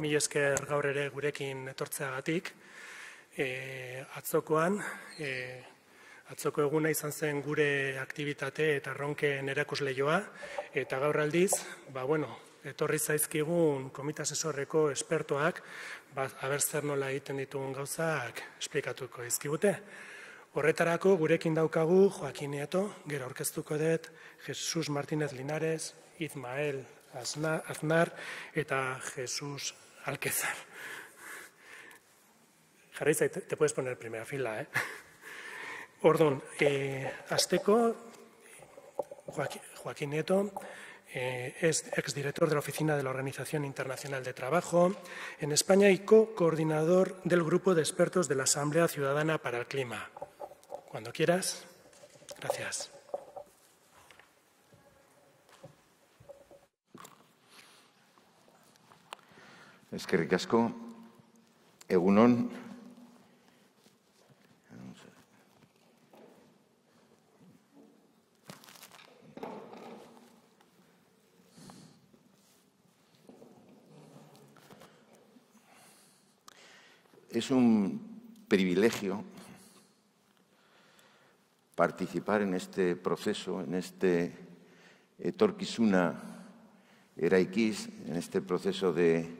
mil esker gaur ere gurekin etortzeagatik. E, atzokoan, e, atzoko eguna izan zen gure aktivitate eta ronken erakusleioa, eta gaur aldiz, ba, bueno, etorri zaizkigun komita asesorreko espertoak, ba, aber zer nola egiten ditugun gauzak esplikatuko izkibute. Horretarako gurekin daukagu Joaquin Nieto, gero orkestuko dut, Jesus Martínez Linares, Izmael Aznar eta Jesus Alquezar. Jarri zait, te puedes poner primera fila, eh? Ordon, eh, azteko, Joaquín Nieto, eh, es exdirector de la Oficina de la Organización Internacional de Trabajo en España y co-coordinador del Grupo de Expertos de la Asamblea Ciudadana para el Clima. Cuando quieras. Gracias. Es que ricasco. Egunon. Es un privilegio participar en este proceso, en este etorkizuna eraikiz, en este proceso de,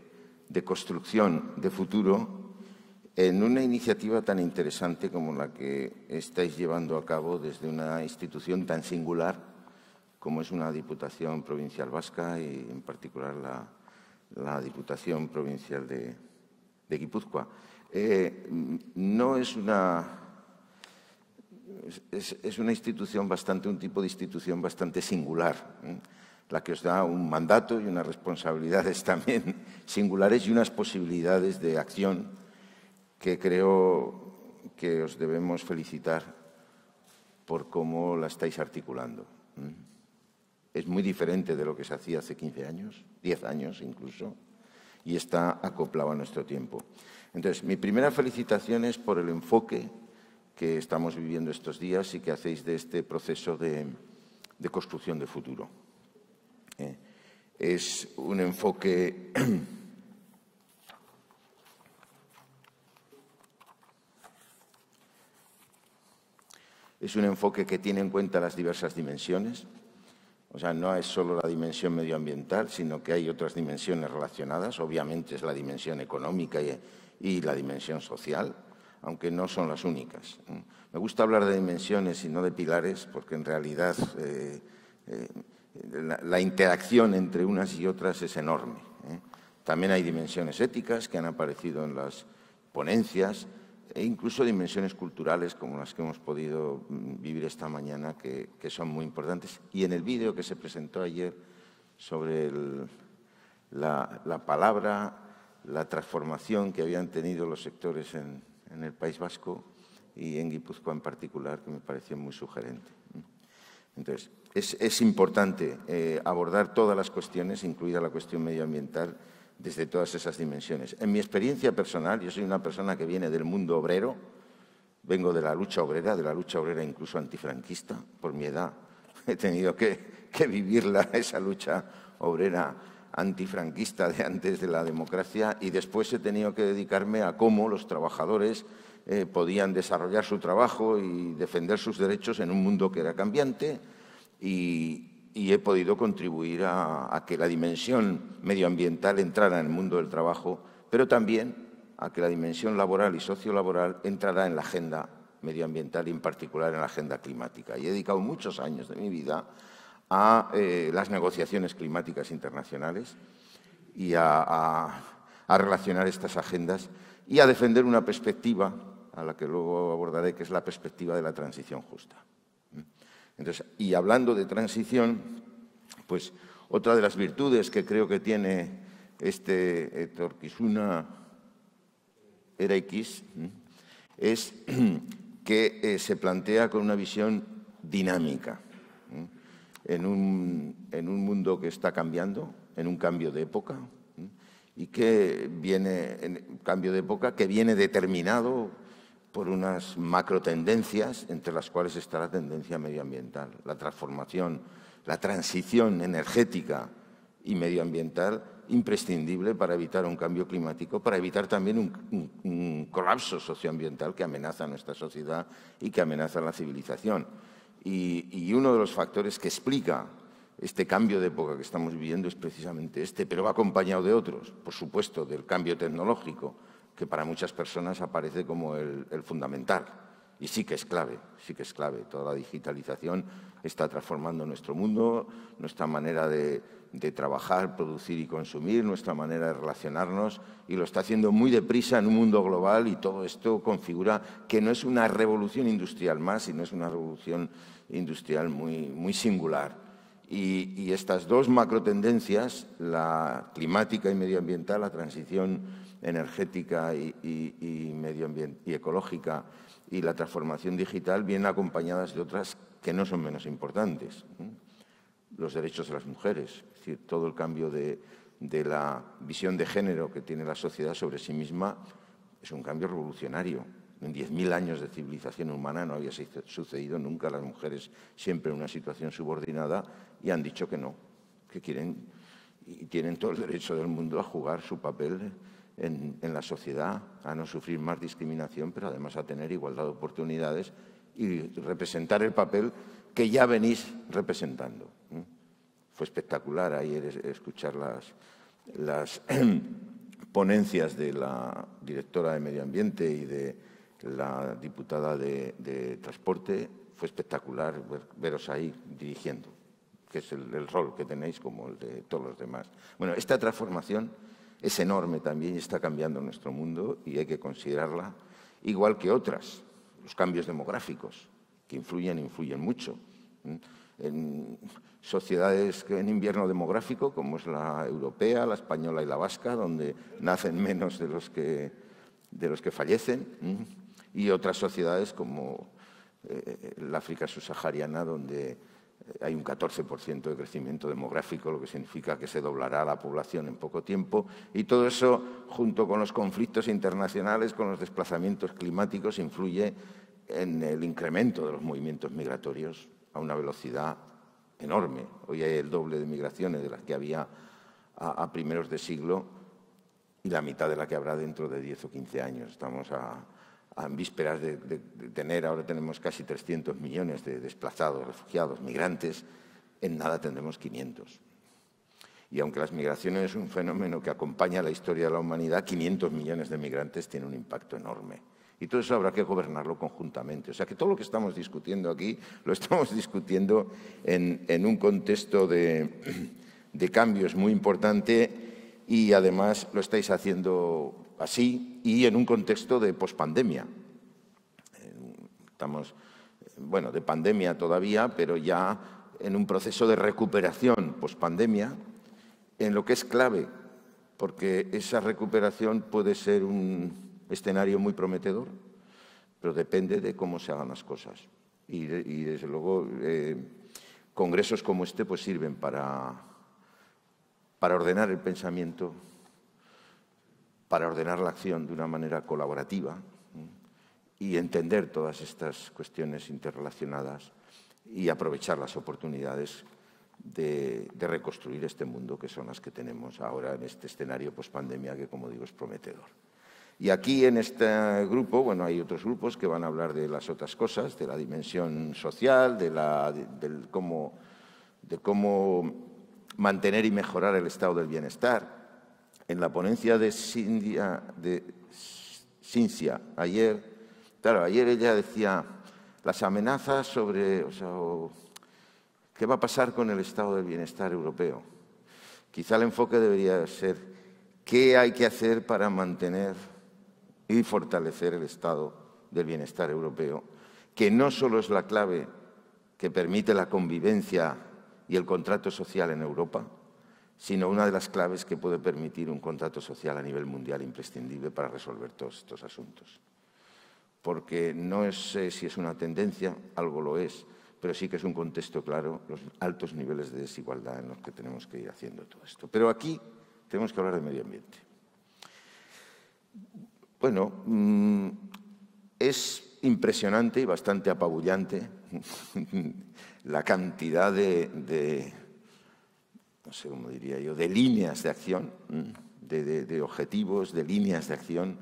de construcción de futuro, en una iniciativa tan interesante como la que estáis llevando a cabo desde una institución tan singular como es una Diputación Provincial Vasca y en particular la, Diputación Provincial de, Guipúzcoa. Eh, no es una es, es, una institución bastante, un tipo de institución bastante singular, ¿eh? La que os da un mandato y unas responsabilidades también singulares y unas posibilidades de acción que creo que os debemos felicitar por cómo la estáis articulando. ¿eh? Es muy diferente de lo que se hacía hace 15 años, 10 años incluso, y está acoplado a nuestro tiempo. Entonces, mi primera felicitación es por el enfoque que estamos viviendo estos días y que hacéis de este proceso de, de construcción de futuro. Eh, es un enfoque es un enfoque que tiene en cuenta las diversas dimensiones. O sea, no es solo la dimensión medioambiental, sino que hay otras dimensiones relacionadas. Obviamente es la dimensión económica y, y la dimensión social, aunque no son las únicas. Me gusta hablar de dimensiones y no de pilares, porque en realidad eh, eh, la, interacción entre unas y otras es enorme. ¿eh? También hay dimensiones éticas que han aparecido en las ponencias e incluso dimensiones culturales como las que hemos podido mm, vivir esta mañana, que, son muy importantes. Y en el vídeo que se presentó ayer sobre la, la palabra la transformación que habían tenido los sectores en, en, el País Vasco y en Guipúzcoa en particular, que me pareció muy sugerente. Entonces, es, importante eh, abordar todas las cuestiones, incluida la cuestión medioambiental, desde todas esas dimensiones. En mi experiencia personal, yo soy una persona que viene del mundo obrero, vengo de la lucha obrera, de la lucha obrera incluso antifranquista, por mi edad he tenido que, que vivirla, esa lucha obrera antifranquista de antes de la democracia y después he tenido que dedicarme a cómo los trabajadores eh, podían desarrollar su trabajo y defender sus derechos en un mundo que era cambiante y, he podido contribuir a, que la dimensión medioambiental entrara en el mundo del trabajo, pero también a que la dimensión laboral y sociolaboral entrara en la agenda medioambiental y en particular en la agenda climática. Y he dedicado muchos años de mi vida a eh, las negociaciones climáticas internacionales y a, relacionar estas agendas y a defender una perspectiva a la que luego abordaré, que es la perspectiva de la transición justa. Entonces, y hablando de transición, pues otra de las virtudes que creo que tiene este Torquisuna era X es que eh, se plantea con una visión dinámica en un, en un mundo que está cambiando, en un cambio de época, y que viene, en cambio de época, que viene determinado por unas macro tendencias, entre las cuales está la tendencia medioambiental, la transformación, la transición energética y medioambiental, imprescindible para evitar un cambio climático, para evitar también un, colapso socioambiental que amenaza nuestra sociedad y que amenaza la civilización. Y, uno de los factores que explica este cambio de época que estamos viviendo es precisamente este, pero va acompañado de otros, por supuesto, del cambio tecnológico, que para muchas personas aparece como el fundamental. Y sí que es clave, sí que es clave. Toda la digitalización está transformando nuestro mundo, nuestra manera de, trabajar, producir y consumir, nuestra manera de relacionarnos, y lo está haciendo muy deprisa en un mundo global y todo esto configura que no es una revolución industrial más, sino es una revolución industrial muy, muy singular. Y, estas dos macrotendencias, la climática y medioambiental, la transición energética y, y, y ecológica, y la transformación digital vienen acompañadas de otras que no son menos importantes. Los derechos de las mujeres, es decir, todo el cambio de, la visión de género que tiene la sociedad sobre sí misma es un cambio revolucionario. En 10.000 años de civilización humana no había sucedido nunca las mujeres siempre en una situación subordinada y han dicho que no, que quieren y tienen todo el derecho del mundo a jugar su papel en, la sociedad, a no sufrir más discriminación, pero además a tener igualdad de oportunidades y representar el papel que ya venís representando. Fue espectacular ayer escuchar las, las ponencias de la directora de Medio Ambiente y de la diputada de, Transporte. Fue espectacular veros ahí dirigiendo, que es el rol que tenéis como el de todos los demás. Bueno, esta transformación es enorme también y está cambiando nuestro mundo y hay que considerarla igual que otras. Los cambios demográficos, que influyen, influyen mucho. En sociedades en invierno demográfico, como es la europea, la española y la vasca, donde nacen menos de los que, de los que fallecen, y otras sociedades como eh, el África subsahariana, donde hay un 14% de crecimiento demográfico, lo que significa que se doblará la población en poco tiempo. Y todo eso, junto con los conflictos internacionales, con los desplazamientos climáticos, influye en el incremento de los movimientos migratorios a una velocidad enorme. Hoy hay el doble de migraciones de las que había a, primeros de siglo y la mitad de la que habrá dentro de 10 o 15 años. Estamos a, en vísperas de, tener, ahora tenemos casi 300 millones de desplazados, refugiados, migrantes, en nada tendremos 500. Y aunque las migraciones es un fenómeno que acompaña la historia de la humanidad, 500 millones de migrantes tiene un impacto enorme. Y todo eso habrá que gobernarlo conjuntamente. O sea que todo lo que estamos discutiendo aquí lo estamos discutiendo en, un contexto de, de cambios muy importante y además lo estáis haciendo así y en un contexto de pospandemia. Estamos, bueno, de pandemia todavía, pero ya en un proceso de recuperación pospandemia, en lo que es clave, porque esa recuperación puede ser un escenario muy prometedor, pero depende de cómo se hagan las cosas. Y, desde luego, eh, congresos como este pues sirven para, para ordenar el pensamiento para ordenar la acción de una manera colaborativa y entender todas estas cuestiones interrelacionadas y aprovechar las oportunidades de, reconstruir este mundo que son las que tenemos ahora en este escenario post-pandemia que, como digo, es prometedor. Y aquí en este grupo, bueno, hay otros grupos que van a hablar de las otras cosas, de la dimensión social, de, cómo, de cómo mantener y mejorar el estado del bienestar, en la ponencia de Cindia, Cincia ayer, claro, ayer ella decía las amenazas sobre, o sea, qué va a pasar con el estado del bienestar europeo. Quizá el enfoque debería ser qué hay que hacer para mantener y fortalecer el estado del bienestar europeo, que no solo es la clave que permite la convivencia y el contrato social en Europa, sino una de las claves que puede permitir un contrato social a nivel mundial imprescindible para resolver todos estos asuntos. Porque no sé si es una tendencia, algo lo es, pero sí que es un contexto claro, los altos niveles de desigualdad en los que tenemos que ir haciendo todo esto. Pero aquí tenemos que hablar de medio ambiente. Bueno, mm, es impresionante y bastante apabullante la cantidad de no sé cómo diría yo, de líneas de acción, de, objetivos, de líneas de acción,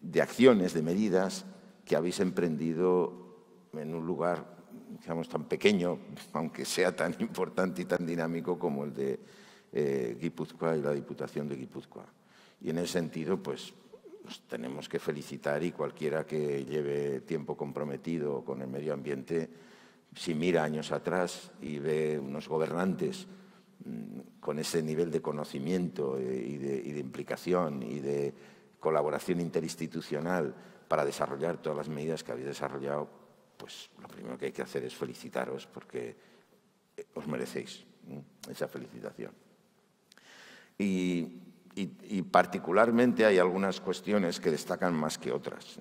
de acciones, de medidas que habéis emprendido en un lugar, digamos, tan pequeño, aunque sea tan importante y tan dinámico como el de eh, Guipúzcoa y la Diputación de Guipúzcoa. Y en ese sentido, pues nos tenemos que felicitar y cualquiera que lleve tiempo comprometido con el medio ambiente, si mira años atrás y ve unos gobernantes mm, con ese nivel de conocimiento eh, y de, implicación y de colaboración interinstitucional para desarrollar todas las medidas que habéis desarrollado, pues lo primero que hay que hacer es felicitaros porque eh, os merecéis esa felicitación. Y particularmente hay algunas cuestiones que destacan más que otras.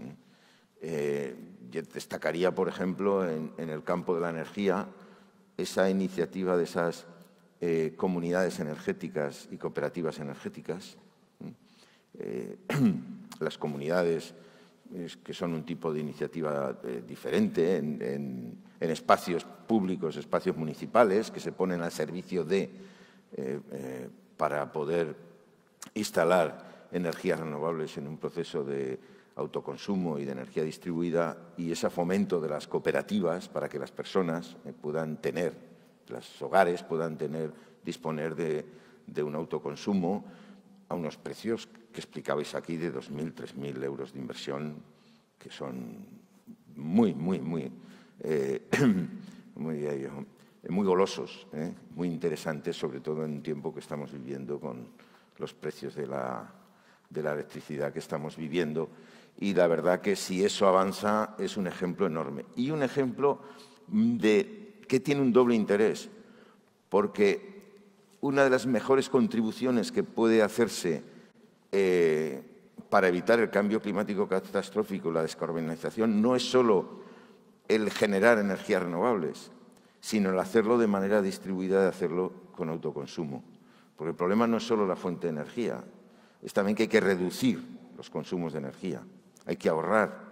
Destacaría, por ejemplo, en, el campo de la energía, esa iniciativa de esas eh, comunidades energéticas y cooperativas energéticas. Eh, las comunidades que son un tipo de iniciativa diferente en, espacios públicos, espacios municipales, que se ponen al servicio de, para poder instalar energías renovables en un proceso de autoconsumo y de energía distribuida y ese fomento de las cooperativas para que las personas eh, puedan tener, los hogares puedan tener, disponer de, un autoconsumo a unos precios que explicabais aquí de 2.000, 3.000 euros de inversión, que son muy, muy, muy, eh, eh, muy golosos, muy interesantes, sobre todo en un tiempo que estamos viviendo con, los precios de la, electricidad que estamos viviendo. Y la verdad que si eso avanza es un ejemplo enorme. Y un ejemplo de que tiene un doble interés, porque una de las mejores contribuciones que puede hacerse eh, para evitar el cambio climático catastrófico, la descarbonización, no es solo el generar energías renovables, sino el hacerlo de manera distribuida, de hacerlo con autoconsumo. Porque el problema no es solo la fuente de energía, es también que hay que reducir los consumos de energía, hay que ahorrar,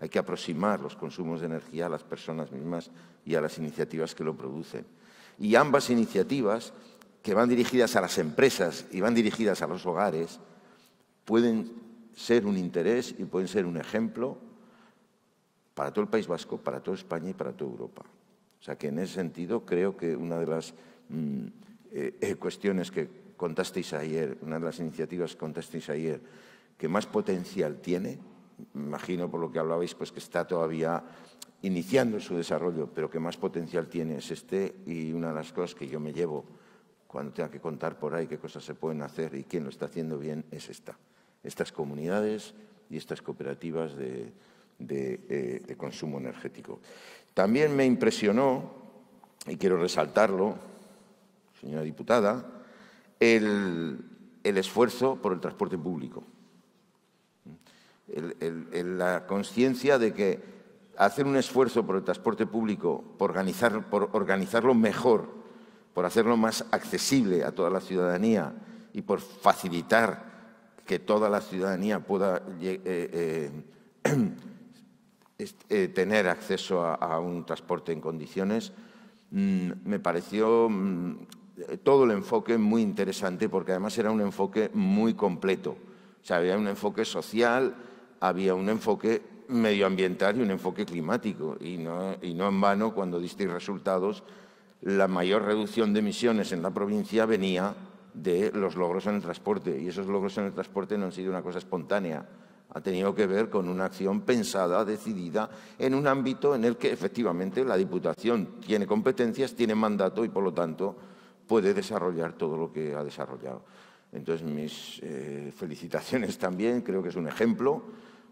hay que aproximar los consumos de energía a las personas mismas y a las iniciativas que lo producen. Y ambas iniciativas, que van dirigidas a las empresas y van dirigidas a los hogares, pueden ser un interés y pueden ser un ejemplo para todo el País Vasco, para toda España y para toda Europa. O sea que en ese sentido creo que una de las mm, eh, eh, cuestiones que contasteis ayer, una de las iniciativas que contasteis ayer, que más potencial tiene, imagino por lo que hablabais, pues que está todavía iniciando su desarrollo, pero que más potencial tiene es este y una de las cosas que yo me llevo cuando tenga que contar por ahí qué cosas se pueden hacer y quién lo está haciendo bien es esta. Estas comunidades y estas cooperativas de, de eh, consumo energético. También me impresionó, y quiero resaltarlo, señora diputada, el, esfuerzo por el transporte público. La conciencia de que hacer un esfuerzo por el transporte público, por, organizar, por organizarlo mejor, por hacerlo más accesible a toda la ciudadanía y por facilitar que toda la ciudadanía pueda eh, eh, eh, tener acceso a, un transporte en condiciones, mm, me pareció mm, todo el enfoque muy interesante porque además era un enfoque muy completo. O sea, había un enfoque social, había un enfoque medioambiental y un enfoque climático. Y no, y no en vano, cuando disteis resultados, la mayor reducción de emisiones en la provincia venía de los logros en el transporte. Y esos logros en el transporte no han sido una cosa espontánea. Ha tenido que ver con una acción pensada, decidida, en un ámbito en el que efectivamente la Diputación tiene competencias, tiene mandato y, por lo tanto, puede desarrollar todo lo que ha desarrollado. Entonces, mis eh, felicitaciones también, creo que es un ejemplo.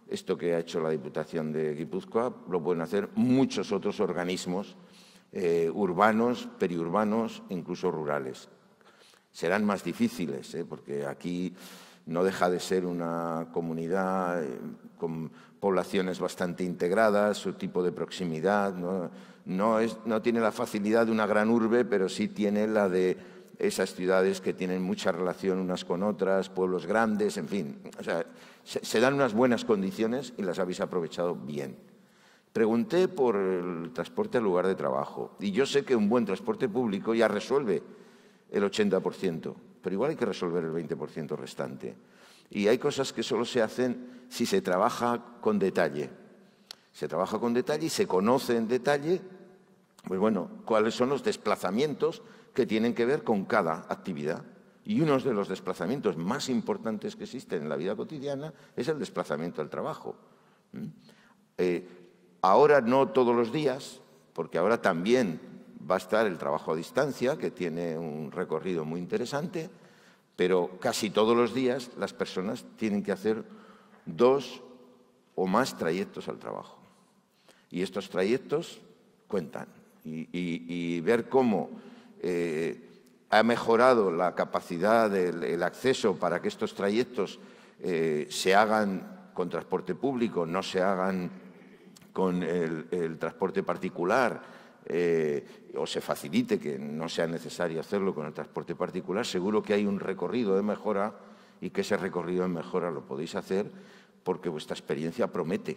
Esto que ha hecho la Diputación de Guipúzcoa lo pueden hacer muchos otros organismos eh, urbanos, periurbanos, incluso rurales. Serán más difíciles, ¿eh? porque aquí no deja de ser una comunidad con poblaciones bastante integradas, su tipo de proximidad. ¿no? no, es, no tiene la facilidad de una gran urbe, pero sí tiene la de esas ciudades que tienen mucha relación unas con otras, pueblos grandes, en fin. O sea, se, dan unas buenas condiciones y las habéis aprovechado bien. Pregunté por el transporte al lugar de trabajo y yo sé que un buen transporte público ya resuelve el 80%, pero igual hay que resolver el 20% restante. Y hay cosas que solo se hacen si se trabaja con detalle. Se trabaja con detalle y se conoce en detalle, pues bueno, cuáles son los desplazamientos que tienen que ver con cada actividad. Y uno de los desplazamientos más importantes que existen en la vida cotidiana es el desplazamiento al trabajo. ¿Mm? Eh, ahora no todos los días, porque ahora también va a estar el trabajo a distancia, que tiene un recorrido muy interesante, pero casi todos los días las personas tienen que hacer dos o más trayectos al trabajo. Y estos trayectos cuentan. Y, ver cómo eh, ha mejorado la capacidad del acceso para que estos trayectos eh, se hagan con transporte público, no se hagan con el, transporte particular eh, o se facilite que no sea necesario hacerlo con el transporte particular, seguro que hay un recorrido de mejora y que ese recorrido de mejora lo podéis hacer porque vuestra experiencia promete.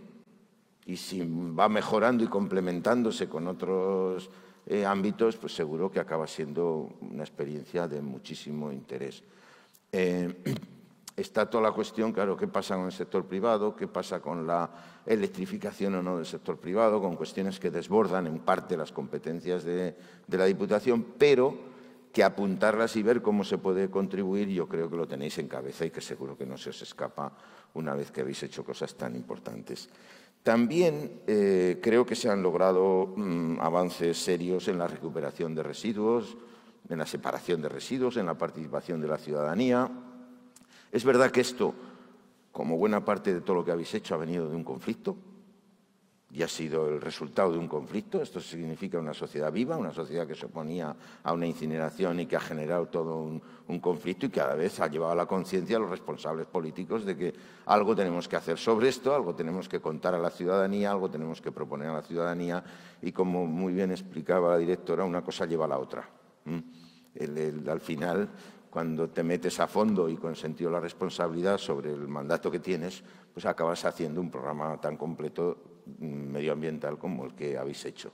Y si va mejorando y complementándose con otros eh, ámbitos, pues seguro que acaba siendo una experiencia de muchísimo interés. Eh, está toda la cuestión, claro, qué pasa con el sector privado, qué pasa con la electrificación o no del sector privado, con cuestiones que desbordan en parte las competencias de, la Diputación, pero que apuntarlas y ver cómo se puede contribuir, yo creo que lo tenéis en cabeza y que seguro que no se os escapa una vez que habéis hecho cosas tan importantes. También eh, creo que se han logrado mm, avances serios en la recuperación de residuos, en la separación de residuos, en la participación de la ciudadanía, es verdad que esto, como buena parte de todo lo que habéis hecho, ha venido de un conflicto y ha sido el resultado de un conflicto. Esto significa una sociedad viva, una sociedad que se oponía a una incineración y que ha generado todo un, conflicto y que a la vez ha llevado a la conciencia a los responsables políticos de que algo tenemos que hacer sobre esto, algo tenemos que contar a la ciudadanía, algo tenemos que proponer a la ciudadanía y como muy bien explicaba la directora, una cosa lleva a la otra. al final cuando te metes a fondo y con sentido la responsabilidad sobre el mandato que tienes, pues acabas haciendo un programa tan completo medioambiental como el que habéis hecho.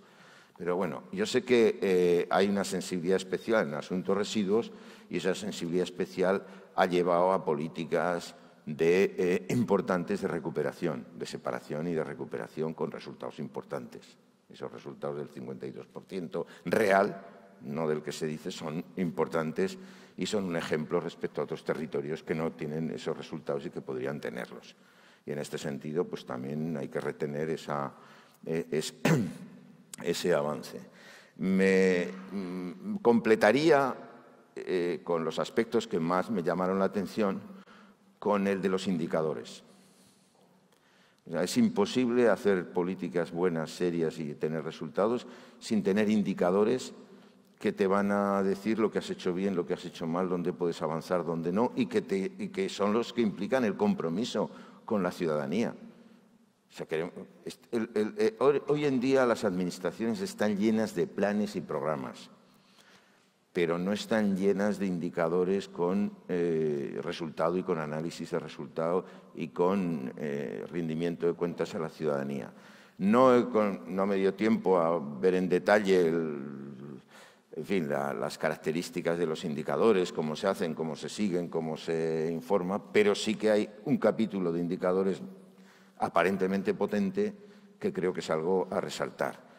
Pero bueno, yo sé que eh, hay una sensibilidad especial en asuntos residuos y esa sensibilidad especial ha llevado a políticas de, eh, importantes de recuperación, de separación y de recuperación con resultados importantes. Esos resultados del 52% real, no del que se dice, son importantes y son un ejemplo respecto a otros territorios que no tienen esos resultados y que podrían tenerlos. Y en este sentido, pues también hay que retener eh, ese avance. Me mm, completaría eh, con los aspectos que más me llamaron la atención con el de los indicadores. es imposible hacer políticas buenas, serias y tener resultados sin tener indicadores que te van a decir lo que has hecho bien, lo que has hecho mal, dónde puedes avanzar, dónde no, y que son los que implican el compromiso con la ciudadanía. hoy en día las administraciones están llenas de planes y programas, pero no están llenas de indicadores con eh, resultado y con análisis de resultado y con eh, rendimiento de cuentas a la ciudadanía. No, no me dio tiempo a ver en detalle el en fin, las características de los indicadores, cómo se hacen, cómo se siguen, cómo se informa, pero sí que hay un capítulo de indicadores aparentemente potente que creo que es algo a resaltar.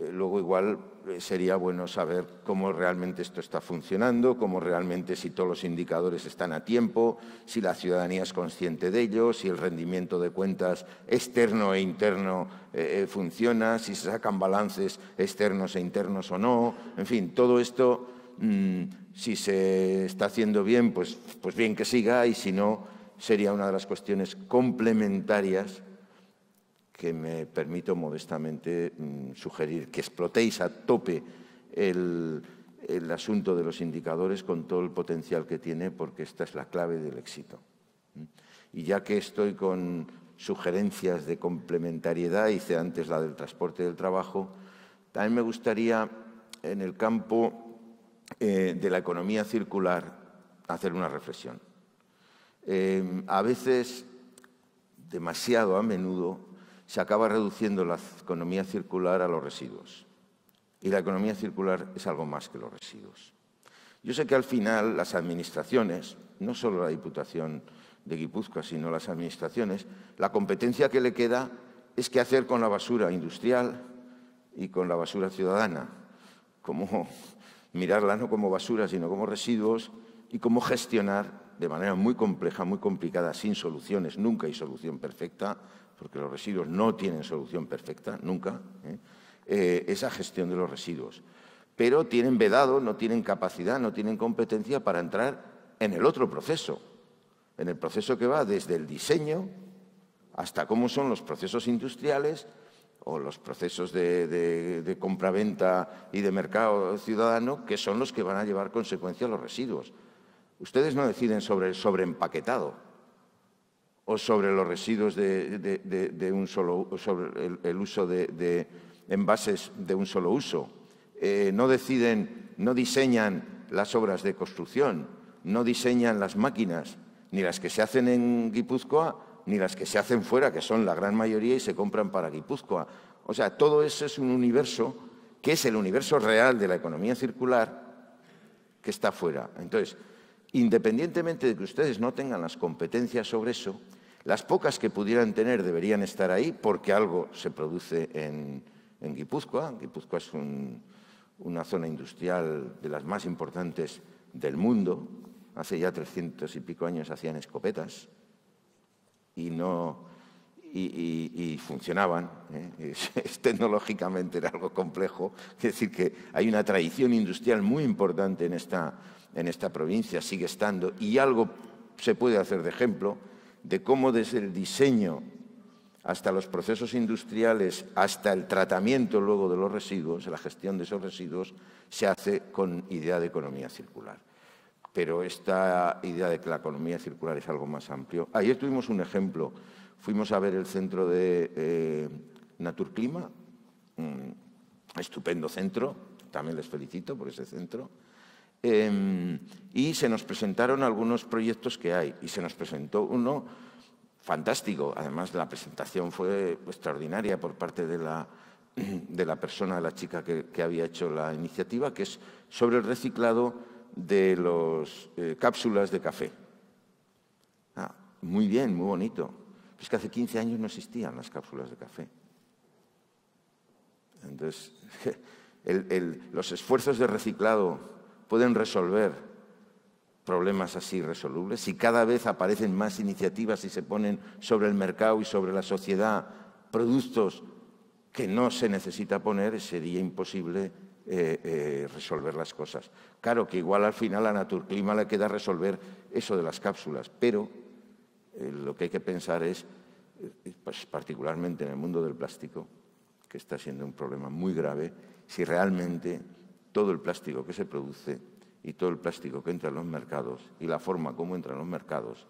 Eh, luego igual eh, sería bueno saber cómo realmente esto está funcionando, cómo realmente si todos los indicadores están a tiempo, si la ciudadanía es consciente de ello, si el rendimiento de cuentas externo e interno eh, funciona, si se sacan balances externos e internos o no. En fin, todo esto, mm, si se está haciendo bien, pues, pues bien que siga y si no, sería una de las cuestiones complementarias que me permito modestamente mm, sugerir que explotéis a tope el, asunto de los indicadores con todo el potencial que tiene, porque esta es la clave del éxito. Y ya que estoy con sugerencias de complementariedad, hice antes la del transporte del trabajo, también me gustaría en el campo eh, de la economía circular hacer una reflexión. Eh, a veces, demasiado a menudo, se acaba reduciendo la economía circular a los residuos. Y la economía circular es algo más que los residuos. Yo sé que al final las administraciones, no solo la Diputación de Guipúzcoa, sino las administraciones, la competencia que le queda es qué hacer con la basura industrial y con la basura ciudadana. Cómo mirarla no como basura, sino como residuos y cómo gestionar de manera muy compleja, muy complicada, sin soluciones. Nunca hay solución perfecta, porque los residuos no tienen solución perfecta, nunca, ¿eh? Eh, esa gestión de los residuos. Pero tienen vedado, no tienen capacidad, no tienen competencia para entrar en el otro proceso, en el proceso que va desde el diseño hasta cómo son los procesos industriales o los procesos de, de, de compraventa y de mercado ciudadano, que son los que van a llevar consecuencia a los residuos. Ustedes no deciden sobre el sobreempaquetado o sobre los residuos de, un solo, sobre el, uso de, envases de un solo uso. Eh, no deciden, no diseñan las obras de construcción, no diseñan las máquinas, ni las que se hacen en Guipúzcoa, ni las que se hacen fuera, que son la gran mayoría y se compran para Guipúzcoa. O sea, todo eso es un universo que es el universo real de la economía circular que está fuera. Entonces, independientemente de que ustedes no tengan las competencias sobre eso, las pocas que pudieran tener deberían estar ahí porque algo se produce en, Guipúzcoa. Guipúzcoa es una zona industrial de las más importantes del mundo. Hace ya trescientos y pico años hacían escopetas y no y, funcionaban. ¿eh? tecnológicamente era algo complejo. Es decir, que hay una tradición industrial muy importante en esta, en esta provincia, sigue estando, y algo se puede hacer de ejemplo de cómo desde el diseño hasta los procesos industriales, hasta el tratamiento luego de los residuos, la gestión de esos residuos, se hace con idea de economía circular. Pero esta idea de que la economía circular es algo más amplio. Ayer tuvimos un ejemplo Fuimos a ver el centro de eh, Naturclima, estupendo centro, también les felicito por ese centro. Em, y se nos presentaron algunos proyectos que hay, y se nos presentó uno fantástico. Además, la presentación fue extraordinaria por parte de la, de la persona, de la chica que, había hecho la iniciativa, que es sobre el reciclado de las eh, cápsulas de café. Ah, muy bien, muy bonito. Es que hace 15 años no existían las cápsulas de café. Entonces, los esfuerzos de reciclado pueden resolver problemas así resolubles. Si cada vez aparecen más iniciativas y se ponen sobre el mercado y sobre la sociedad productos que no se necesita poner, sería imposible eh, eh, resolver las cosas. Claro que igual al final a Naturclima le queda resolver eso de las cápsulas, pero eh, lo que hay que pensar es, pues, particularmente en el mundo del plástico, que está siendo un problema muy grave, si realmente todo el plástico que se produce y todo el plástico que entra en los mercados y la forma como entra en los mercados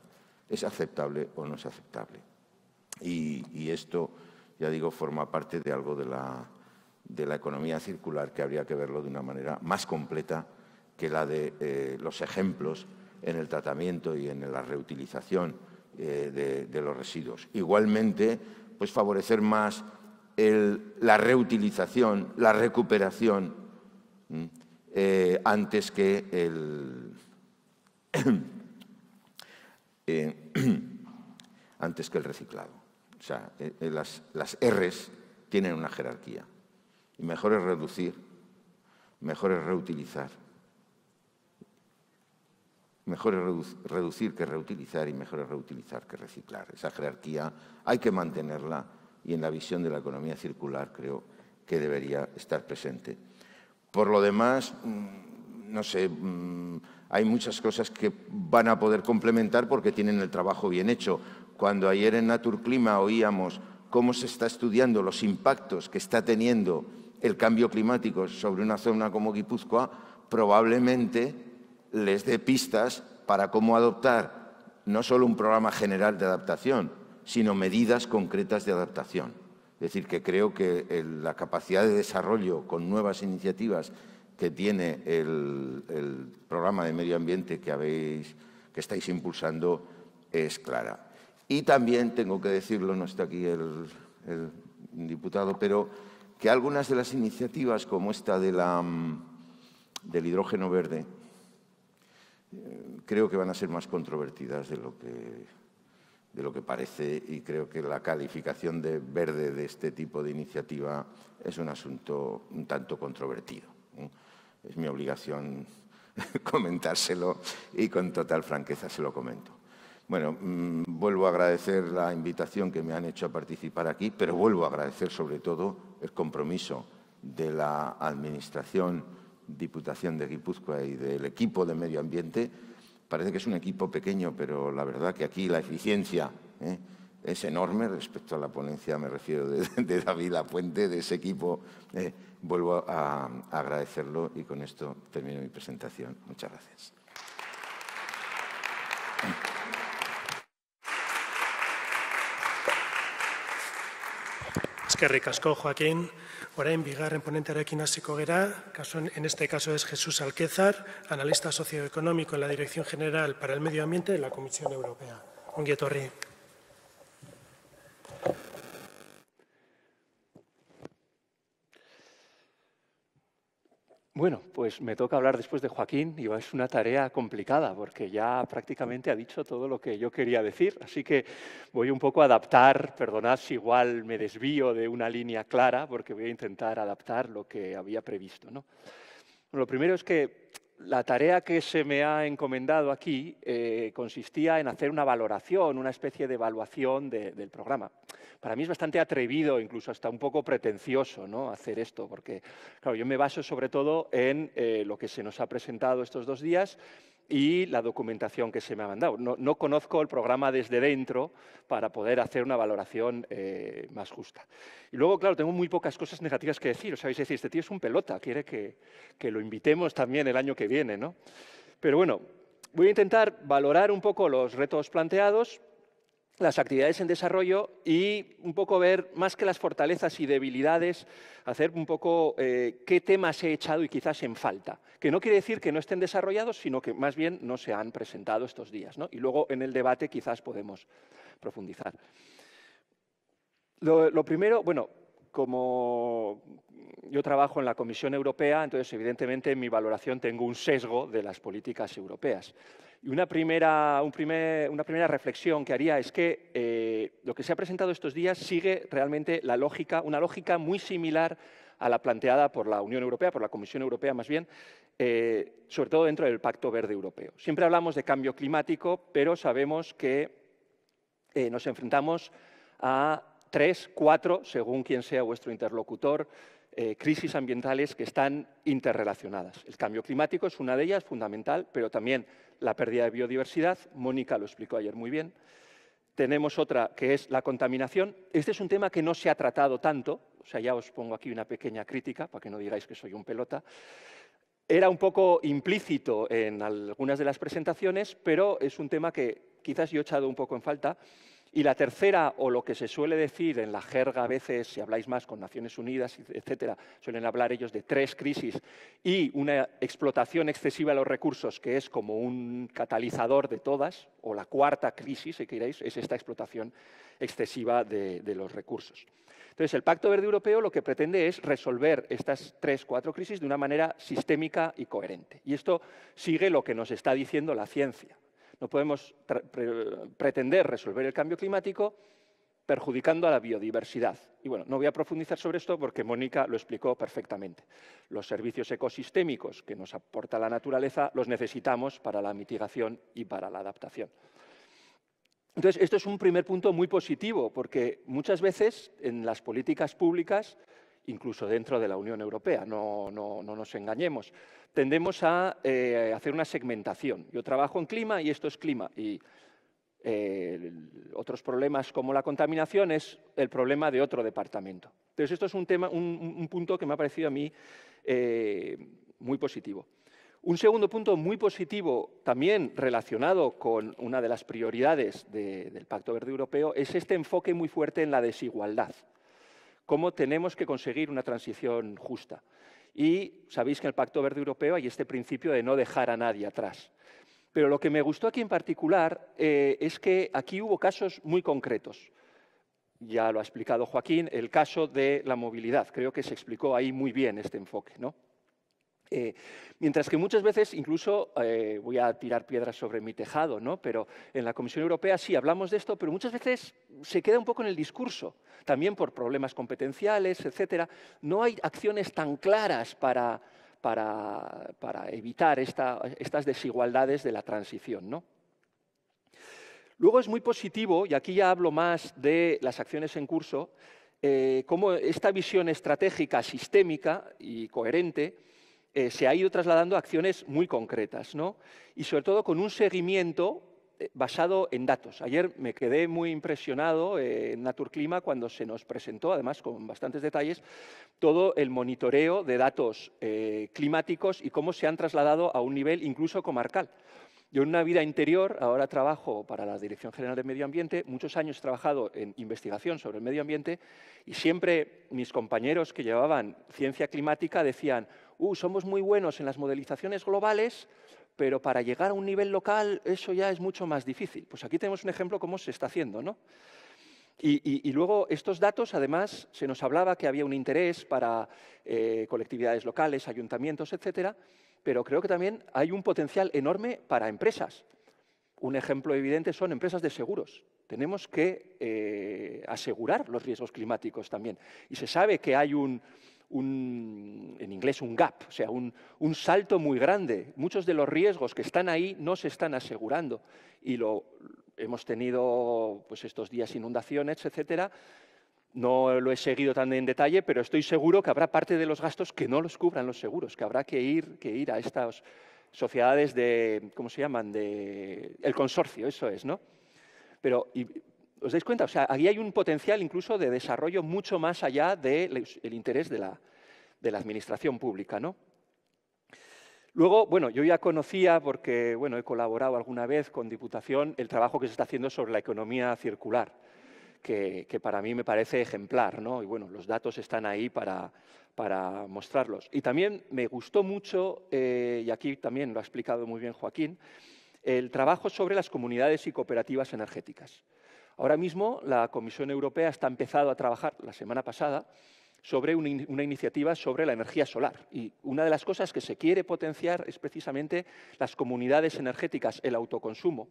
es aceptable o no es aceptable. Y, esto, ya digo, forma parte de algo de la, economía circular que habría que verlo de una manera más completa que la de eh, los ejemplos en el tratamiento y en la reutilización eh, de, los residuos. Igualmente, pues favorecer más la reutilización, la recuperación, eh, antes que el... Eh, antes que el reciclado. O sea, las, las Rs tienen una jerarquía. Y mejor es reducir, mejor es reutilizar Mejor es reducir que reutilizar y mejor es reutilizar que reciclar. Esa jerarquía hay que mantenerla y en la visión de la economía circular creo que debería estar presente. Por lo demás, mm, no sé, mm, hay muchas cosas que van a poder complementar porque tienen el trabajo bien hecho. Cuando ayer en Naturclima oíamos cómo se está estudiando los impactos que está teniendo el cambio climático sobre una zona como Guipúzcoa, probablemente les dé pistas para cómo adoptar no solo un programa general de adaptación, sino medidas concretas de adaptación. Es decir, que creo que la capacidad de desarrollo con nuevas iniciativas que tiene el, programa de medio ambiente que, habéis, que estáis impulsando es clara. Y también tengo que decirlo, no está aquí el, diputado, pero que algunas de las iniciativas como esta de la, del hidrógeno verde, eh, creo que van a ser más controvertidas de lo que, de lo que parece y creo que la calificación de verde de este tipo de iniciativa es un asunto un tanto controvertido. Es mi obligación comentárselo y con total franqueza se lo comento. Bueno, mm, vuelvo a agradecer la invitación que me han hecho a participar aquí, pero vuelvo a agradecer sobre todo el compromiso de la Administración, Diputación de Guipúzcoa y del equipo de Medio Ambiente. Parece que es un equipo pequeño, pero la verdad que aquí la eficiencia ¿eh? es enorme respecto a la ponencia, me refiero de, David Lapuente, de ese equipo. ¿eh? vuelvo a agradecerlo y con esto termino mi presentación. Muchas gracias. Eskerrik asko, Joaquín. Orain, bigarren ponentearekin hasiko gera, en este caso es Jesús Alquezar, analista socioeconómico en la Dirección General para el Medio Ambiente de la Comisión Europea. Un etorri. Bueno, pues me toca hablar después de Joaquín y es una tarea complicada porque ya prácticamente ha dicho todo lo que yo quería decir, así que voy un poco a adaptar, perdonad si igual me desvío de una línea clara porque voy a intentar adaptar lo que había previsto. ¿no? lo primero es que la tarea que se me ha encomendado aquí eh, consistía en hacer una valoración, una especie de evaluación del programa para mí es bastante atrevido, incluso hasta un poco pretencioso, ¿no? hacer esto, porque claro, yo me baso sobre todo en eh, lo que se nos ha presentado estos dos días y la documentación que se me ha mandado. No, conozco el programa desde dentro para poder hacer una valoración eh, más justa. Y luego, claro, tengo muy pocas cosas negativas que decir. O sea, decir, este tío es un pelota, quiere que, que lo invitemos también el año que viene. ¿no? Pero bueno, voy a intentar valorar un poco los retos planteados las actividades en desarrollo y un poco ver, más que las fortalezas y debilidades, hacer un poco eh, qué temas he echado y quizás en falta. Que no quiere decir que no estén desarrollados, sino que más bien no se han presentado estos días. Y luego en el debate quizás podemos profundizar. lo primero, bueno, como yo trabajo en la Comisión Europea, entonces evidentemente en mi valoración tengo un sesgo de las políticas europeas. Y una primera, una primera reflexión que haría es que eh, lo que se ha presentado estos días sigue realmente la lógica, una lógica muy similar a la planteada por la Unión Europea, por la Comisión Europea más bien, eh, sobre todo dentro del Pacto Verde Europeo. Siempre hablamos de cambio climático, pero sabemos que eh, nos enfrentamos a tres, cuatro, según quien sea vuestro interlocutor, crisis ambientales que están interrelacionadas. El cambio climático es una de ellas, fundamental, pero también la pérdida de biodiversidad, Mónica lo explicó ayer muy bien. Tenemos otra que es la contaminación. Este es un tema que no se ha tratado tanto, o sea, ya os pongo aquí una pequeña crítica para que no digáis que soy un pelota. Era un poco implícito en algunas de las presentaciones, pero es un tema que quizás yo he echado un poco en falta y la tercera, o lo que se suele decir en la jerga a veces, si habláis más con Naciones Unidas, etcétera, suelen hablar ellos de tres crisis y una explotación excesiva de los recursos, que es como un catalizador de todas, o la cuarta crisis, si queréis, es esta explotación excesiva de, de los recursos. Entonces, el Pacto Verde Europeo lo que pretende es resolver estas tres, cuatro crisis de una manera sistémica y coherente. Y esto sigue lo que nos está diciendo la ciencia. No podemos pretender resolver el cambio climático perjudicando a la biodiversidad. Y bueno, no voy a profundizar sobre esto porque Mónica lo explicó perfectamente. Los servicios ecosistémicos que nos aporta la naturaleza los necesitamos para la mitigación y para la adaptación. Entonces, esto es un primer punto muy positivo porque muchas veces en las políticas públicas incluso dentro de la Unión Europea, no, nos engañemos. Tendemos a eh, hacer una segmentación. Yo trabajo en clima y esto es clima. Y eh, otros problemas como la contaminación es el problema de otro departamento. Entonces, esto es un, tema, un, punto que me ha parecido a mí eh, muy positivo. Un segundo punto muy positivo, también relacionado con una de las prioridades del Pacto Verde Europeo, es este enfoque muy fuerte en la desigualdad cómo tenemos que conseguir una transición justa. Y sabéis que en el Pacto Verde Europeo hay este principio de no dejar a nadie atrás. Pero lo que me gustó aquí en particular eh, es que aquí hubo casos muy concretos. Ya lo ha explicado Joaquín, el caso de la movilidad. Creo que se explicó ahí muy bien este enfoque. ¿no? Eh, mientras que muchas veces, incluso eh, voy a tirar piedras sobre mi tejado, ¿no? pero en la Comisión Europea sí hablamos de esto, pero muchas veces se queda un poco en el discurso, también por problemas competenciales, etc. No hay acciones tan claras para, para, para evitar esta, estas desigualdades de la transición. ¿no? Luego es muy positivo, y aquí ya hablo más de las acciones en curso, eh, cómo esta visión estratégica, sistémica y coherente eh, se ha ido trasladando a acciones muy concretas, ¿no? y sobre todo con un seguimiento eh, basado en datos. Ayer me quedé muy impresionado en Naturclima cuando se nos presentó, además con bastantes detalles, todo el monitoreo de datos climáticos y cómo se han trasladado a un nivel incluso comarcal. Yo en una vida interior, ahora trabajo para la Dirección General de Medio Ambiente, muchos años he trabajado en investigación sobre el medio ambiente y siempre mis compañeros que llevaban ciencia climática decían, uh, somos muy buenos en las modelizaciones globales, pero para llegar a un nivel local eso ya es mucho más difícil. Pues aquí tenemos un ejemplo cómo se está haciendo, ¿no? Y, luego estos datos, además, se nos hablaba que había un interés para eh, colectividades locales, ayuntamientos, etcétera, pero creo que también hay un potencial enorme para empresas. Un ejemplo evidente son empresas de seguros. Tenemos que eh, asegurar los riesgos climáticos también. Y se sabe que hay un, en inglés un gap, o sea, un, un, salto muy grande. Muchos de los riesgos que están ahí no se están asegurando. Y lo, hemos tenido pues, estos días inundaciones, etcétera, no lo he seguido tan en detalle, pero estoy seguro que habrá parte de los gastos que no los cubran los seguros, que habrá que ir, que ir a estas sociedades de, ¿cómo se llaman? De, el consorcio, eso es, ¿no? Pero, ¿os dais cuenta? O sea, aquí hay un potencial incluso de desarrollo mucho más allá del interés de la, de la administración pública, ¿no? Luego, bueno, yo ya conocía, porque bueno, he colaborado alguna vez con Diputación, el trabajo que se está haciendo sobre la economía circular que, para mí me parece ejemplar, ¿no? Y bueno, los datos están ahí para, para mostrarlos. Y también me gustó mucho, eh, y aquí también lo ha explicado muy bien Joaquín, el trabajo sobre las comunidades y cooperativas energéticas. Ahora mismo la Comisión Europea está empezando a trabajar, la semana pasada, sobre una, una, iniciativa sobre la energía solar. Y una de las cosas que se quiere potenciar es precisamente las comunidades energéticas, el autoconsumo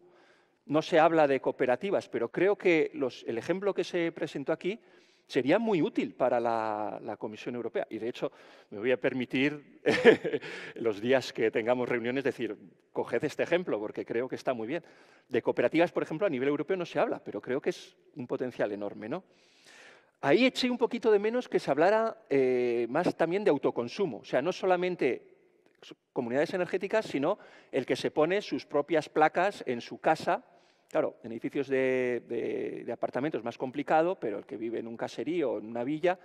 no se habla de cooperativas, pero creo que el ejemplo que se presentó aquí sería muy útil para la, Comisión Europea. Y de hecho, me voy a permitir los días que tengamos reuniones decir, coged este ejemplo, porque creo que está muy bien. De cooperativas, por ejemplo, a nivel europeo no se habla, pero creo que es un potencial enorme. ¿no? Ahí eché un poquito de menos que se hablara eh, más también de autoconsumo, o sea, no solamente comunidades energéticas, sino el que se pone sus propias placas en su casa Claro, en edificios de, apartamentos es más complicado, pero el que vive en un caserío o en una villa,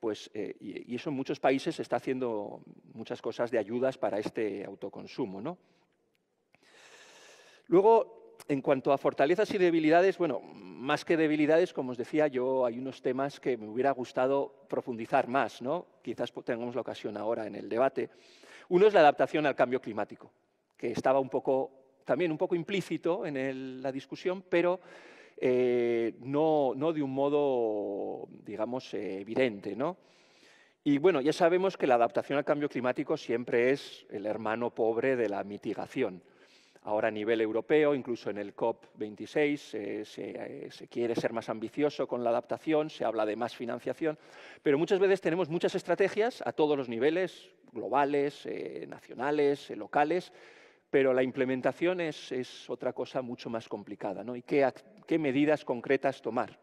pues, eh, y, eso en muchos países se está haciendo muchas cosas de ayudas para este autoconsumo. ¿no? Luego, en cuanto a fortalezas y debilidades, bueno, más que debilidades, como os decía, yo hay unos temas que me hubiera gustado profundizar más, ¿no? Quizás tengamos la ocasión ahora en el debate. Uno es la adaptación al cambio climático, que estaba un poco también un poco implícito en la discusión, pero eh, no, de un modo, digamos, eh, evidente. ¿no? Y bueno, ya sabemos que la adaptación al cambio climático siempre es el hermano pobre de la mitigación. Ahora a nivel europeo, incluso en el COP26, eh, se, se, quiere ser más ambicioso con la adaptación, se habla de más financiación, pero muchas veces tenemos muchas estrategias a todos los niveles, globales, nacionales, locales, pero la implementación es, otra cosa mucho más complicada. ¿no? ¿Y qué, medidas concretas tomar?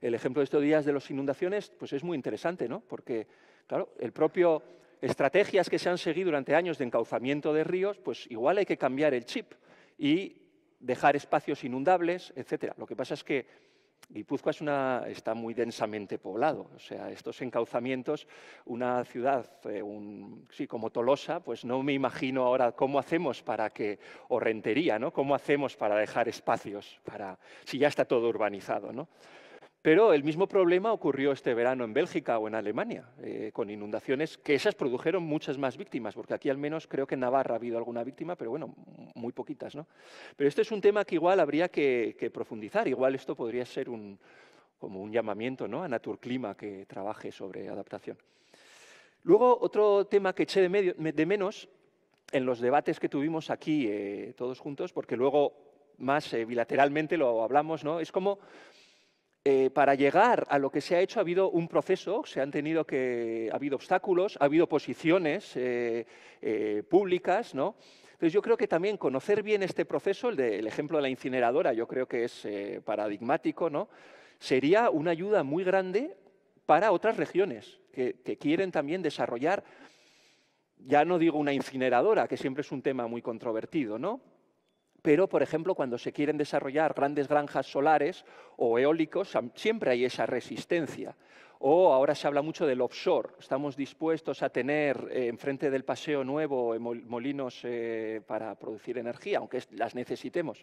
El ejemplo de estos días de las inundaciones pues es muy interesante, ¿no? porque claro, el propio estrategias que se han seguido durante años de encauzamiento de ríos, pues igual hay que cambiar el chip y dejar espacios inundables, etcétera. Lo que pasa es que Guipúzcoa es una, está muy densamente poblado, o sea, estos encauzamientos, una ciudad, eh, sí, como Tolosa, pues no me imagino ahora cómo hacemos para que, o Rentería, ¿no? ¿Cómo hacemos para dejar espacios, para, si ya está todo urbanizado, ¿no? Pero el mismo problema ocurrió este verano en Bélgica o en Alemania, eh, con inundaciones que esas produjeron muchas más víctimas, porque aquí al menos creo que en Navarra ha habido alguna víctima, pero bueno, muy poquitas. ¿no? Pero este es un tema que igual habría que, profundizar, igual esto podría ser un, como un llamamiento ¿no? a Naturclima que trabaje sobre adaptación. Luego, otro tema que eché de, menos en los debates que tuvimos aquí eh, todos juntos, porque luego más eh, bilateralmente lo hablamos, ¿no? es como eh, para llegar a lo que se ha hecho ha habido un proceso, se han tenido que, ha habido obstáculos, ha habido posiciones públicas, ¿no? Entonces yo creo que también conocer bien este proceso, el, ejemplo de la incineradora, yo creo que es paradigmático, ¿no? Sería una ayuda muy grande para otras regiones que, quieren también desarrollar, ya no digo una incineradora, que siempre es un tema muy controvertido, ¿no? Pero, por ejemplo, cuando se quieren desarrollar grandes granjas solares o eólicos, siempre hay esa resistencia. O ahora se habla mucho del offshore. Estamos dispuestos a tener eh, enfrente del paseo nuevo eh, molinos eh, para producir energía, aunque las necesitemos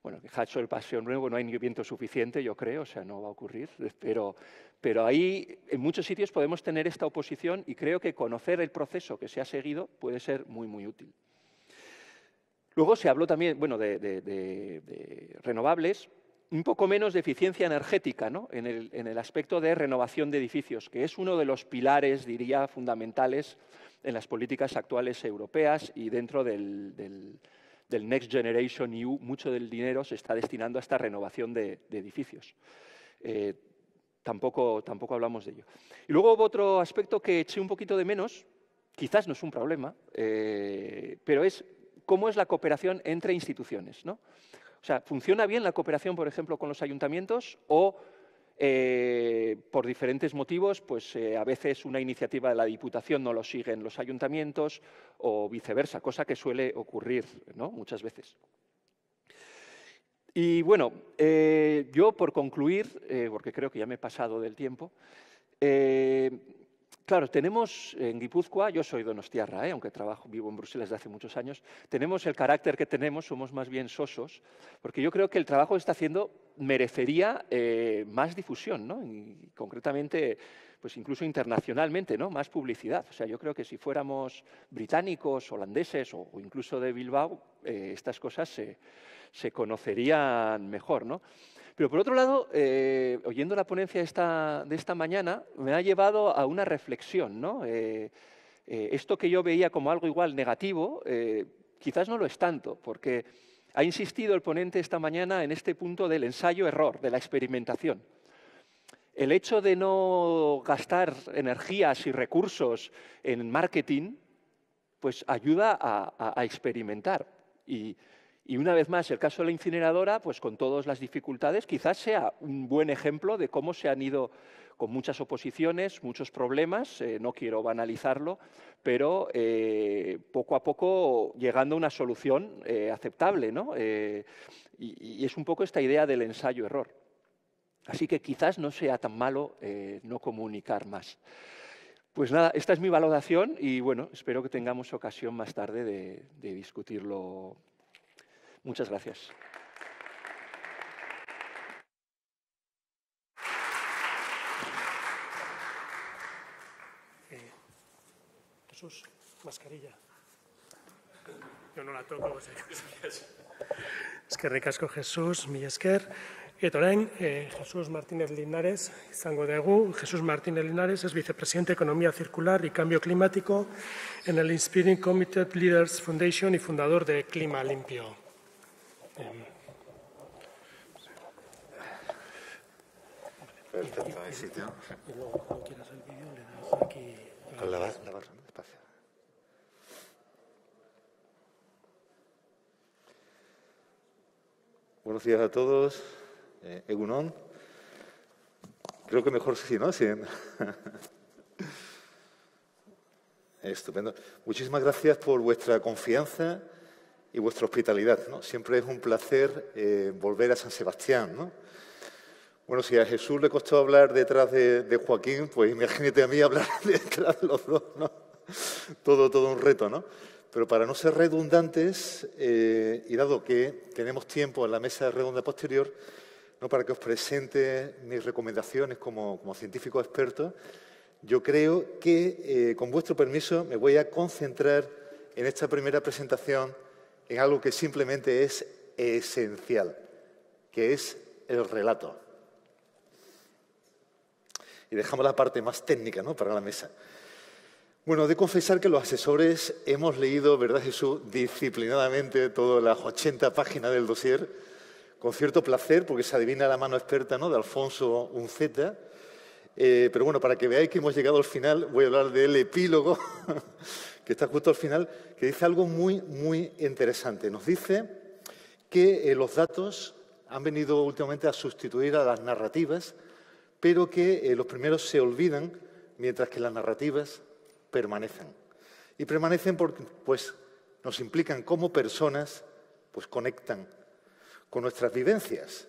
bueno, que Hacho el Paseo Nuevo no hay ni viento suficiente, yo creo, o sea, no va a ocurrir, pero, pero ahí en muchos sitios podemos tener esta oposición y creo que conocer el proceso que se ha seguido puede ser muy, muy útil. Luego se habló también, bueno, de, renovables, un poco menos de eficiencia energética, ¿no? en, el, aspecto de renovación de edificios, que es uno de los pilares, diría, fundamentales en las políticas actuales europeas y dentro del Next Generation EU, mucho del dinero se está destinando a esta renovación de, edificios. Eh, tampoco, tampoco hablamos de ello. Y luego hubo otro aspecto que eché un poquito de menos, quizás no es un problema, eh, pero es cómo es la cooperación entre instituciones. ¿no? O sea, ¿funciona bien la cooperación, por ejemplo, con los ayuntamientos o eh, por diferentes motivos, pues eh, a veces una iniciativa de la Diputación no lo siguen los ayuntamientos o viceversa, cosa que suele ocurrir ¿no? muchas veces. Y bueno, eh, yo por concluir, porque creo que ya me he pasado del tiempo, Claro, tenemos en Guipúzcoa, yo soy donostiarra, ¿eh? aunque trabajo, vivo en Bruselas desde hace muchos años, tenemos el carácter que tenemos, somos más bien sosos, porque yo creo que el trabajo que está haciendo merecería eh, más difusión, ¿no? concretamente, pues incluso internacionalmente, ¿no? más publicidad. O sea, yo creo que si fuéramos británicos, holandeses o, incluso de Bilbao, eh, estas cosas se, se conocerían mejor. ¿no? Pero por otro lado, eh, oyendo la ponencia de esta, mañana, me ha llevado a una reflexión. ¿no? Eh, eh, esto que yo veía como algo igual negativo, quizás no lo es tanto, porque ha insistido el ponente esta mañana en este punto del ensayo-error, de la experimentación. El hecho de no gastar energías y recursos en marketing, pues ayuda a, a experimentar. Y, y una vez más, el caso de la incineradora, pues con todas las dificultades, quizás sea un buen ejemplo de cómo se han ido con muchas oposiciones, muchos problemas, eh, no quiero banalizarlo, pero eh, poco a poco llegando a una solución eh, aceptable, ¿no? Y, es un poco esta idea del ensayo-error. Así que quizás no sea tan malo no comunicar más. Pues nada, esta es mi valoración y bueno, espero que tengamos ocasión más tarde de, de discutirlo Muchas gracias. Eh, Jesús, mascarilla. Yo no la toco. Es que ricasco Jesús, mi esker. Eta eh, Jesús Martínez Linares, izango dugu. Jesús Martínez Linares es vicepresidente de Economía Circular y Cambio Climático en el Inspiring Committed Leaders Foundation y fundador de Clima Limpio. Perfecto, hay sitio. Y luego, cuando quieras el vídeo, le das aquí. Con la, la barra, despacio. Buenos días a todos. Eh, Egunon. Creo que mejor sí, ¿no? Estupendo. Muchísimas gracias por vuestra confianza y vuestra hospitalidad. ¿no? Siempre es un placer eh, volver a San Sebastián. ¿no? Bueno, si a Jesús le costó hablar detrás de, Joaquín, pues imagínate a mí hablar detrás de los dos. ¿no? Todo, todo un reto, ¿no? Pero para no ser redundantes, eh, y dado que tenemos tiempo en la mesa redonda posterior, ¿no? para que os presente mis recomendaciones como, como científico experto, yo creo que, eh, con vuestro permiso, me voy a concentrar en esta primera presentación en algo que simplemente es esencial, que es el relato. Y dejamos la parte más técnica ¿no? para la mesa. Bueno, de confesar que los asesores hemos leído, ¿verdad Jesús?, disciplinadamente todas las 80 páginas del dossier, con cierto placer, porque se adivina la mano experta ¿no? de Alfonso Unceta. Eh, pero bueno, para que veáis que hemos llegado al final, voy a hablar del epílogo, que está justo al final, que dice algo muy, muy interesante. Nos dice que eh, los datos han venido últimamente a sustituir a las narrativas, pero que eh, los primeros se olvidan, mientras que las narrativas permanecen. Y permanecen porque pues, nos implican como personas, pues conectan con nuestras vivencias.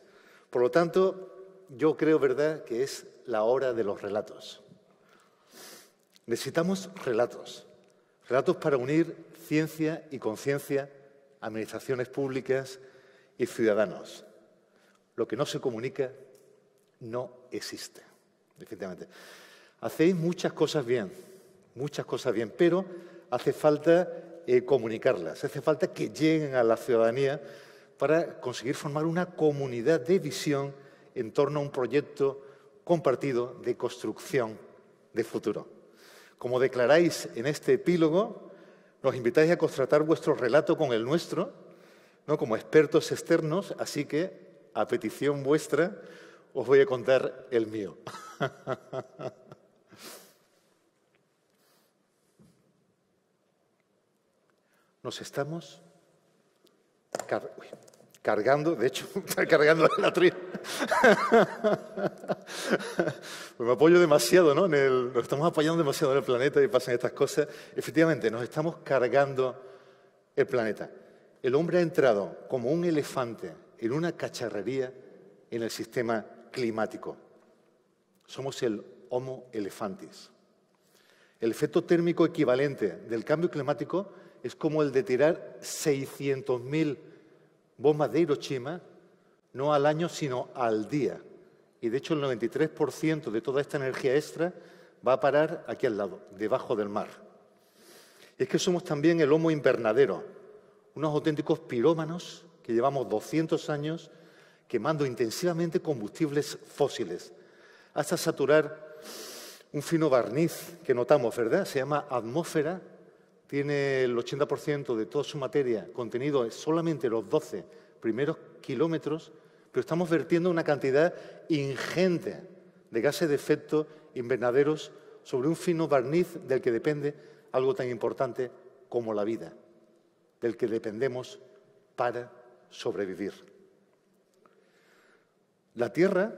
Por lo tanto, yo creo, ¿verdad?, que es la hora de los relatos. Necesitamos relatos, relatos para unir ciencia y conciencia, administraciones públicas y ciudadanos. Lo que no se comunica no existe, definitivamente. Hacéis muchas cosas bien, muchas cosas bien, pero hace falta eh, comunicarlas, hace falta que lleguen a la ciudadanía para conseguir formar una comunidad de visión en torno a un proyecto compartido de construcción de futuro. Como declaráis en este epílogo, nos invitáis a contratar vuestro relato con el nuestro, ¿no? como expertos externos, así que, a petición vuestra, os voy a contar el mío. Nos estamos cargando, de hecho, cargando la atril. pues me apoyo demasiado, ¿no? nos estamos apoyando demasiado en el planeta y pasan estas cosas. Efectivamente, nos estamos cargando el planeta. El hombre ha entrado como un elefante en una cacharrería en el sistema climático. Somos el Homo elefantis. El efecto térmico equivalente del cambio climático es como el de tirar 600.000 bombas de Hiroshima, no al año, sino al día. Y de hecho el 93% de toda esta energía extra va a parar aquí al lado, debajo del mar. Y es que somos también el homo invernadero, unos auténticos pirómanos que llevamos 200 años quemando intensivamente combustibles fósiles, hasta saturar un fino barniz que notamos, ¿verdad? Se llama atmósfera tiene el 80% de toda su materia contenido solamente los 12 primeros kilómetros, pero estamos vertiendo una cantidad ingente de gases de efecto invernaderos sobre un fino barniz del que depende algo tan importante como la vida, del que dependemos para sobrevivir. La Tierra,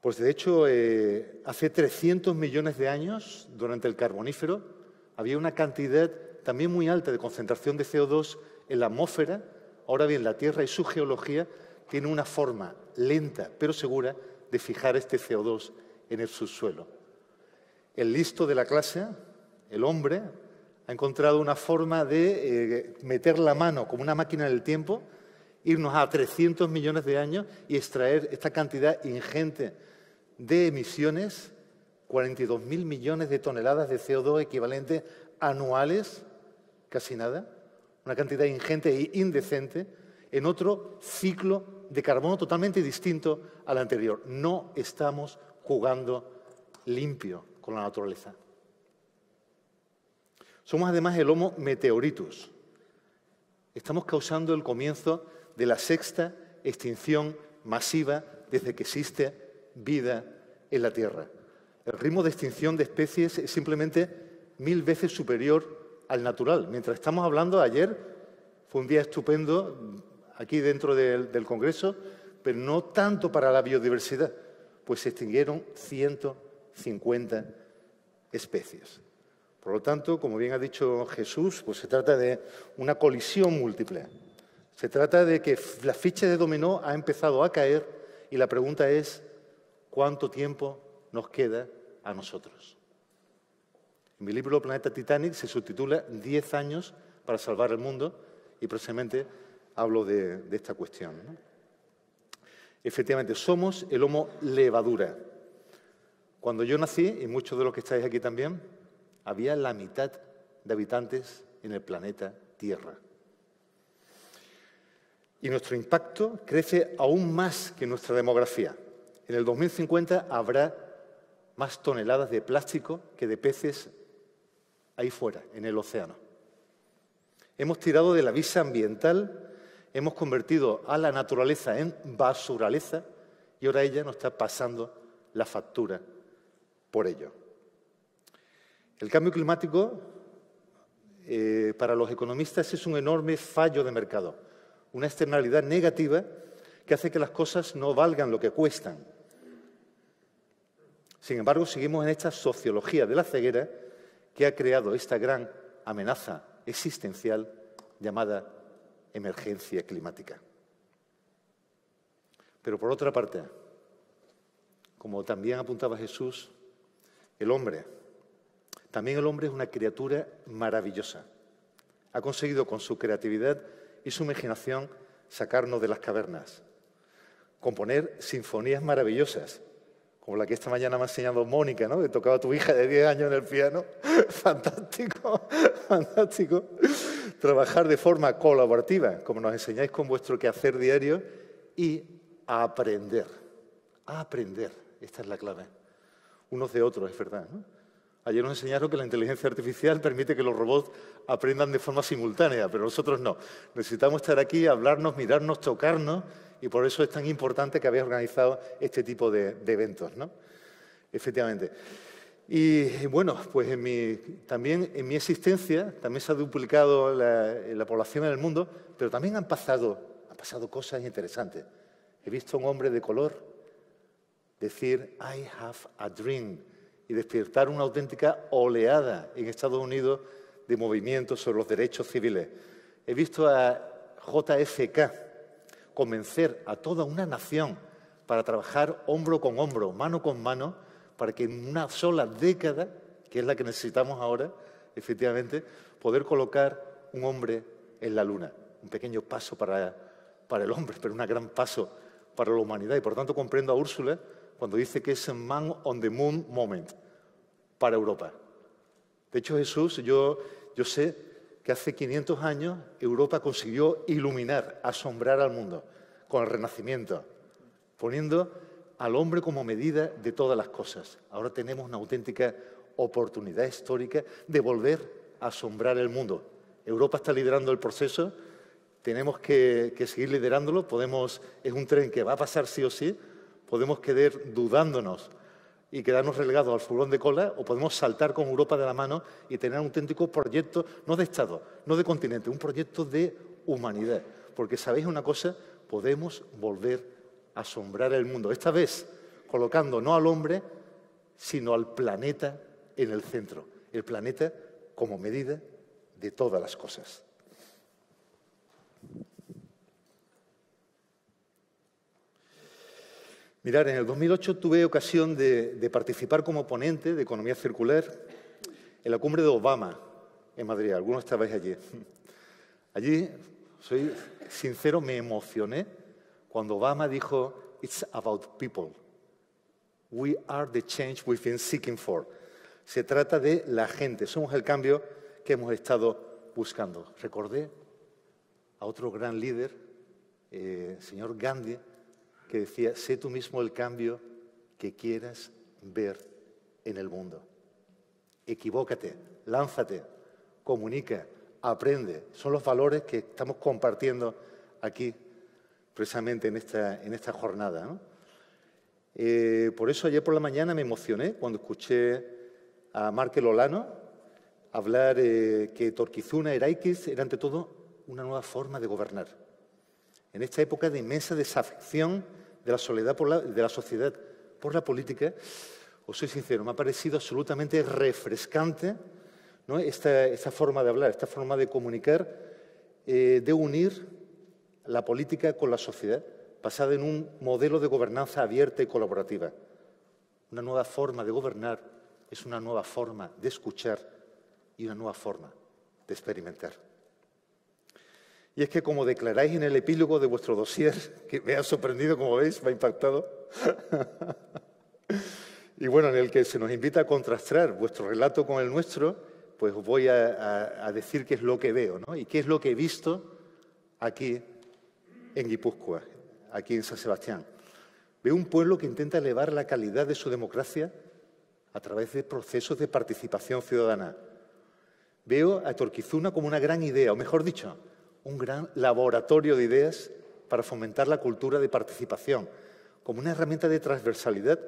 pues de hecho, eh, hace 300 millones de años, durante el Carbonífero, había una cantidad también muy alta de concentración de CO2 en la atmósfera. Ahora bien, la Tierra y su geología tienen una forma lenta pero segura de fijar este CO2 en el subsuelo. El listo de la clase, el hombre, ha encontrado una forma de eh, meter la mano como una máquina del tiempo, irnos a 300 millones de años y extraer esta cantidad ingente de emisiones 42.000 millones de toneladas de CO2 equivalente anuales, casi nada, una cantidad ingente e indecente, en otro ciclo de carbono totalmente distinto al anterior. No estamos jugando limpio con la naturaleza. Somos además el Homo meteoritus. Estamos causando el comienzo de la sexta extinción masiva desde que existe vida en la Tierra. El ritmo de extinción de especies es simplemente mil veces superior al natural. Mientras estamos hablando, ayer fue un día estupendo aquí dentro del, Congreso, pero no tanto para la biodiversidad, pues se extinguieron 150 especies. Por lo tanto, como bien ha dicho Jesús, pues se trata de una colisión múltiple. Se trata de que la ficha de dominó ha empezado a caer y la pregunta es, ¿cuánto tiempo nos queda a nosotros. En mi libro Planeta Titanic se subtitula Diez años para salvar el mundo y precisamente hablo de, esta cuestión. Efectivamente, somos el homo levadura. Cuando yo nací, y muchos de los que estáis aquí también, había la mitad de habitantes en el planeta Tierra. Y nuestro impacto crece aún más que nuestra demografía. En el 2050 habrá más toneladas de plástico que de peces ahí fuera, en el océano. Hemos tirado de la visa ambiental, hemos convertido a la naturaleza en basuraleza y ahora ella nos está pasando la factura por ello. El cambio climático eh, para los economistas es un enorme fallo de mercado, una externalidad negativa que hace que las cosas no valgan lo que cuestan. Sin embargo, seguimos en esta sociología de la ceguera que ha creado esta gran amenaza existencial llamada emergencia climática. Pero por otra parte, como también apuntaba Jesús, el hombre, también el hombre es una criatura maravillosa. Ha conseguido con su creatividad y su imaginación sacarnos de las cavernas, componer sinfonías maravillosas, como la que esta mañana me ha enseñado Mónica, ¿no? Que tocaba a tu hija de 10 años en el piano. fantástico, fantástico. Trabajar de forma colaborativa, como nos enseñáis con vuestro quehacer diario, y aprender. aprender. Esta es la clave. Unos de otros, es verdad. Ayer nos enseñaron que la inteligencia artificial permite que los robots aprendan de forma simultánea, pero nosotros no. Necesitamos estar aquí, hablarnos, mirarnos, tocarnos y por eso es tan importante que habéis organizado este tipo de, eventos, ¿no? Efectivamente. Y bueno, pues también en mi existencia también se ha duplicado la, población en el mundo, pero también han pasado, han pasado cosas interesantes. He visto a un hombre de color decir, I have a dream, y despertar una auténtica oleada en Estados Unidos de movimientos sobre los derechos civiles. He visto a JFK, convencer a toda una nación para trabajar hombro con hombro, mano con mano, para que en una sola década, que es la que necesitamos ahora, efectivamente, poder colocar un hombre en la luna. Un pequeño paso para, para el hombre, pero un gran paso para la humanidad. Y por tanto comprendo a Úrsula cuando dice que es un man on the moon moment para Europa. De hecho, Jesús, yo, yo sé que hace 500 años Europa consiguió iluminar, asombrar al mundo con el Renacimiento, poniendo al hombre como medida de todas las cosas. Ahora tenemos una auténtica oportunidad histórica de volver a asombrar el mundo. Europa está liderando el proceso, tenemos que, seguir liderándolo, podemos, es un tren que va a pasar sí o sí, podemos quedar dudándonos y quedarnos relegados al furgón de cola o podemos saltar con Europa de la mano y tener un auténtico proyecto, no de Estado, no de continente, un proyecto de humanidad. Porque sabéis una cosa, podemos volver a asombrar el mundo. Esta vez colocando no al hombre, sino al planeta en el centro. El planeta como medida de todas las cosas. Mirar, en el 2008 tuve ocasión de, participar como ponente de economía circular en la cumbre de Obama en Madrid. Algunos estabais allí. Allí, soy sincero, me emocioné cuando Obama dijo, It's about people. We are the change we've been seeking for. Se trata de la gente, somos el cambio que hemos estado buscando. Recordé a otro gran líder, eh, señor Gandhi, que decía, sé tú mismo el cambio que quieras ver en el mundo. Equivócate, lánzate, comunica, aprende. Son los valores que estamos compartiendo aquí, precisamente en esta, en esta jornada. Eh, por eso ayer por la mañana me emocioné cuando escuché a Markel Olano hablar eh, que Torquizuna, Eraikis era ante todo una nueva forma de gobernar. En esta época de inmensa desafección de la soledad de la sociedad por la política, os soy sincero, me ha parecido absolutamente refrescante esta, forma de hablar, esta forma de comunicar, eh, de unir la política con la sociedad, basada en un modelo de gobernanza abierta y colaborativa. Una nueva forma de gobernar es una nueva forma de escuchar y una nueva forma de experimentar. Y es que, como declaráis en el epílogo de vuestro dossier, que me ha sorprendido, como veis, me ha impactado, y bueno, en el que se nos invita a contrastar vuestro relato con el nuestro, pues os voy a, decir qué es lo que veo, ¿no? Y qué es lo que he visto aquí en Guipúzcoa, aquí en San Sebastián. Veo un pueblo que intenta elevar la calidad de su democracia a través de procesos de participación ciudadana. Veo a Torquizuna como una gran idea, o mejor dicho, un gran laboratorio de ideas para fomentar la cultura de participación, como una herramienta de transversalidad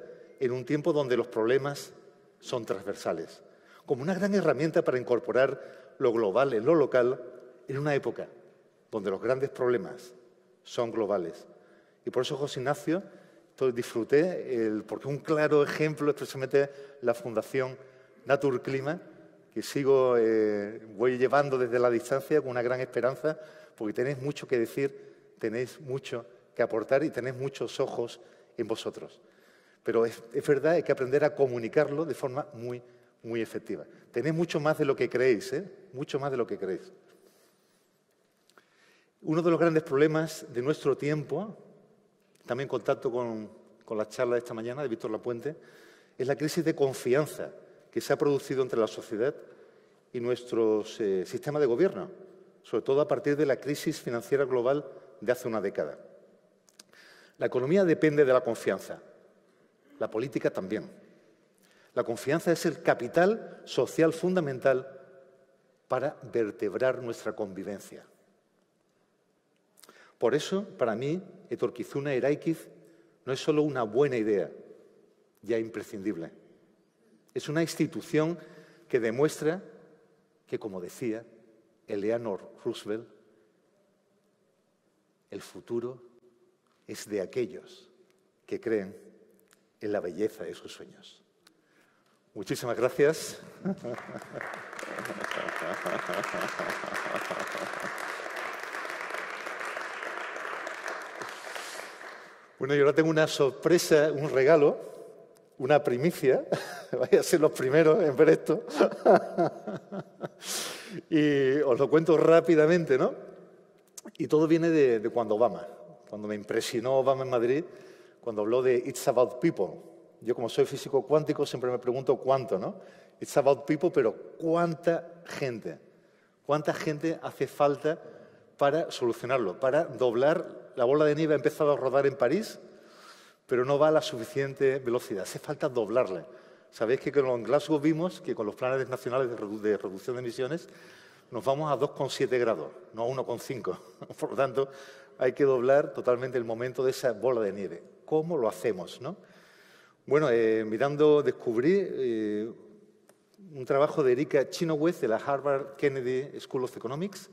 en un tiempo donde los problemas son transversales, como una gran herramienta para incorporar lo global en lo local en una época donde los grandes problemas son globales. Y por eso, José Ignacio, disfruté, porque un claro ejemplo es precisamente la Fundación Naturclima, que sigo, eh, voy llevando desde la distancia con una gran esperanza, porque tenéis mucho que decir, tenéis mucho que aportar y tenéis muchos ojos en vosotros. Pero es, es verdad, hay que aprender a comunicarlo de forma muy, muy efectiva. Tenéis mucho más de lo que creéis, ¿eh? mucho más de lo que creéis. Uno de los grandes problemas de nuestro tiempo, también en contacto con, la charla de esta mañana de Víctor Lapuente, es la crisis de confianza que se ha producido entre la sociedad y nuestro eh, sistema de gobierno, sobre todo a partir de la crisis financiera global de hace una década. La economía depende de la confianza, la política también. La confianza es el capital social fundamental para vertebrar nuestra convivencia. Por eso, para mí, Etorquizuna Eraikiz no es solo una buena idea, ya imprescindible. Es una institución que demuestra que, como decía Eleanor Roosevelt, el futuro es de aquellos que creen en la belleza de sus sueños. Muchísimas gracias. Bueno, yo ahora tengo una sorpresa, un regalo, una primicia. Vais a ser los primeros en ver esto. y os lo cuento rápidamente, ¿no? Y todo viene de, de cuando Obama, cuando me impresionó Obama en Madrid, cuando habló de It's About People. Yo como soy físico cuántico siempre me pregunto cuánto, ¿no? It's About People, pero ¿cuánta gente? ¿Cuánta gente hace falta para solucionarlo, para doblar la bola de nieve ha empezado a rodar en París, pero no va a la suficiente velocidad. Hace falta doblarla. Sabéis que con Glasgow vimos que con los planes nacionales de, reducción de emisiones nos vamos a 2,7 grados, no a 1,5. Por lo tanto, hay que doblar totalmente el momento de esa bola de nieve. ¿Cómo lo hacemos? No? Bueno, eh, mirando, descubrí eh, un trabajo de Erika Chenoweth de la Harvard Kennedy School of Economics,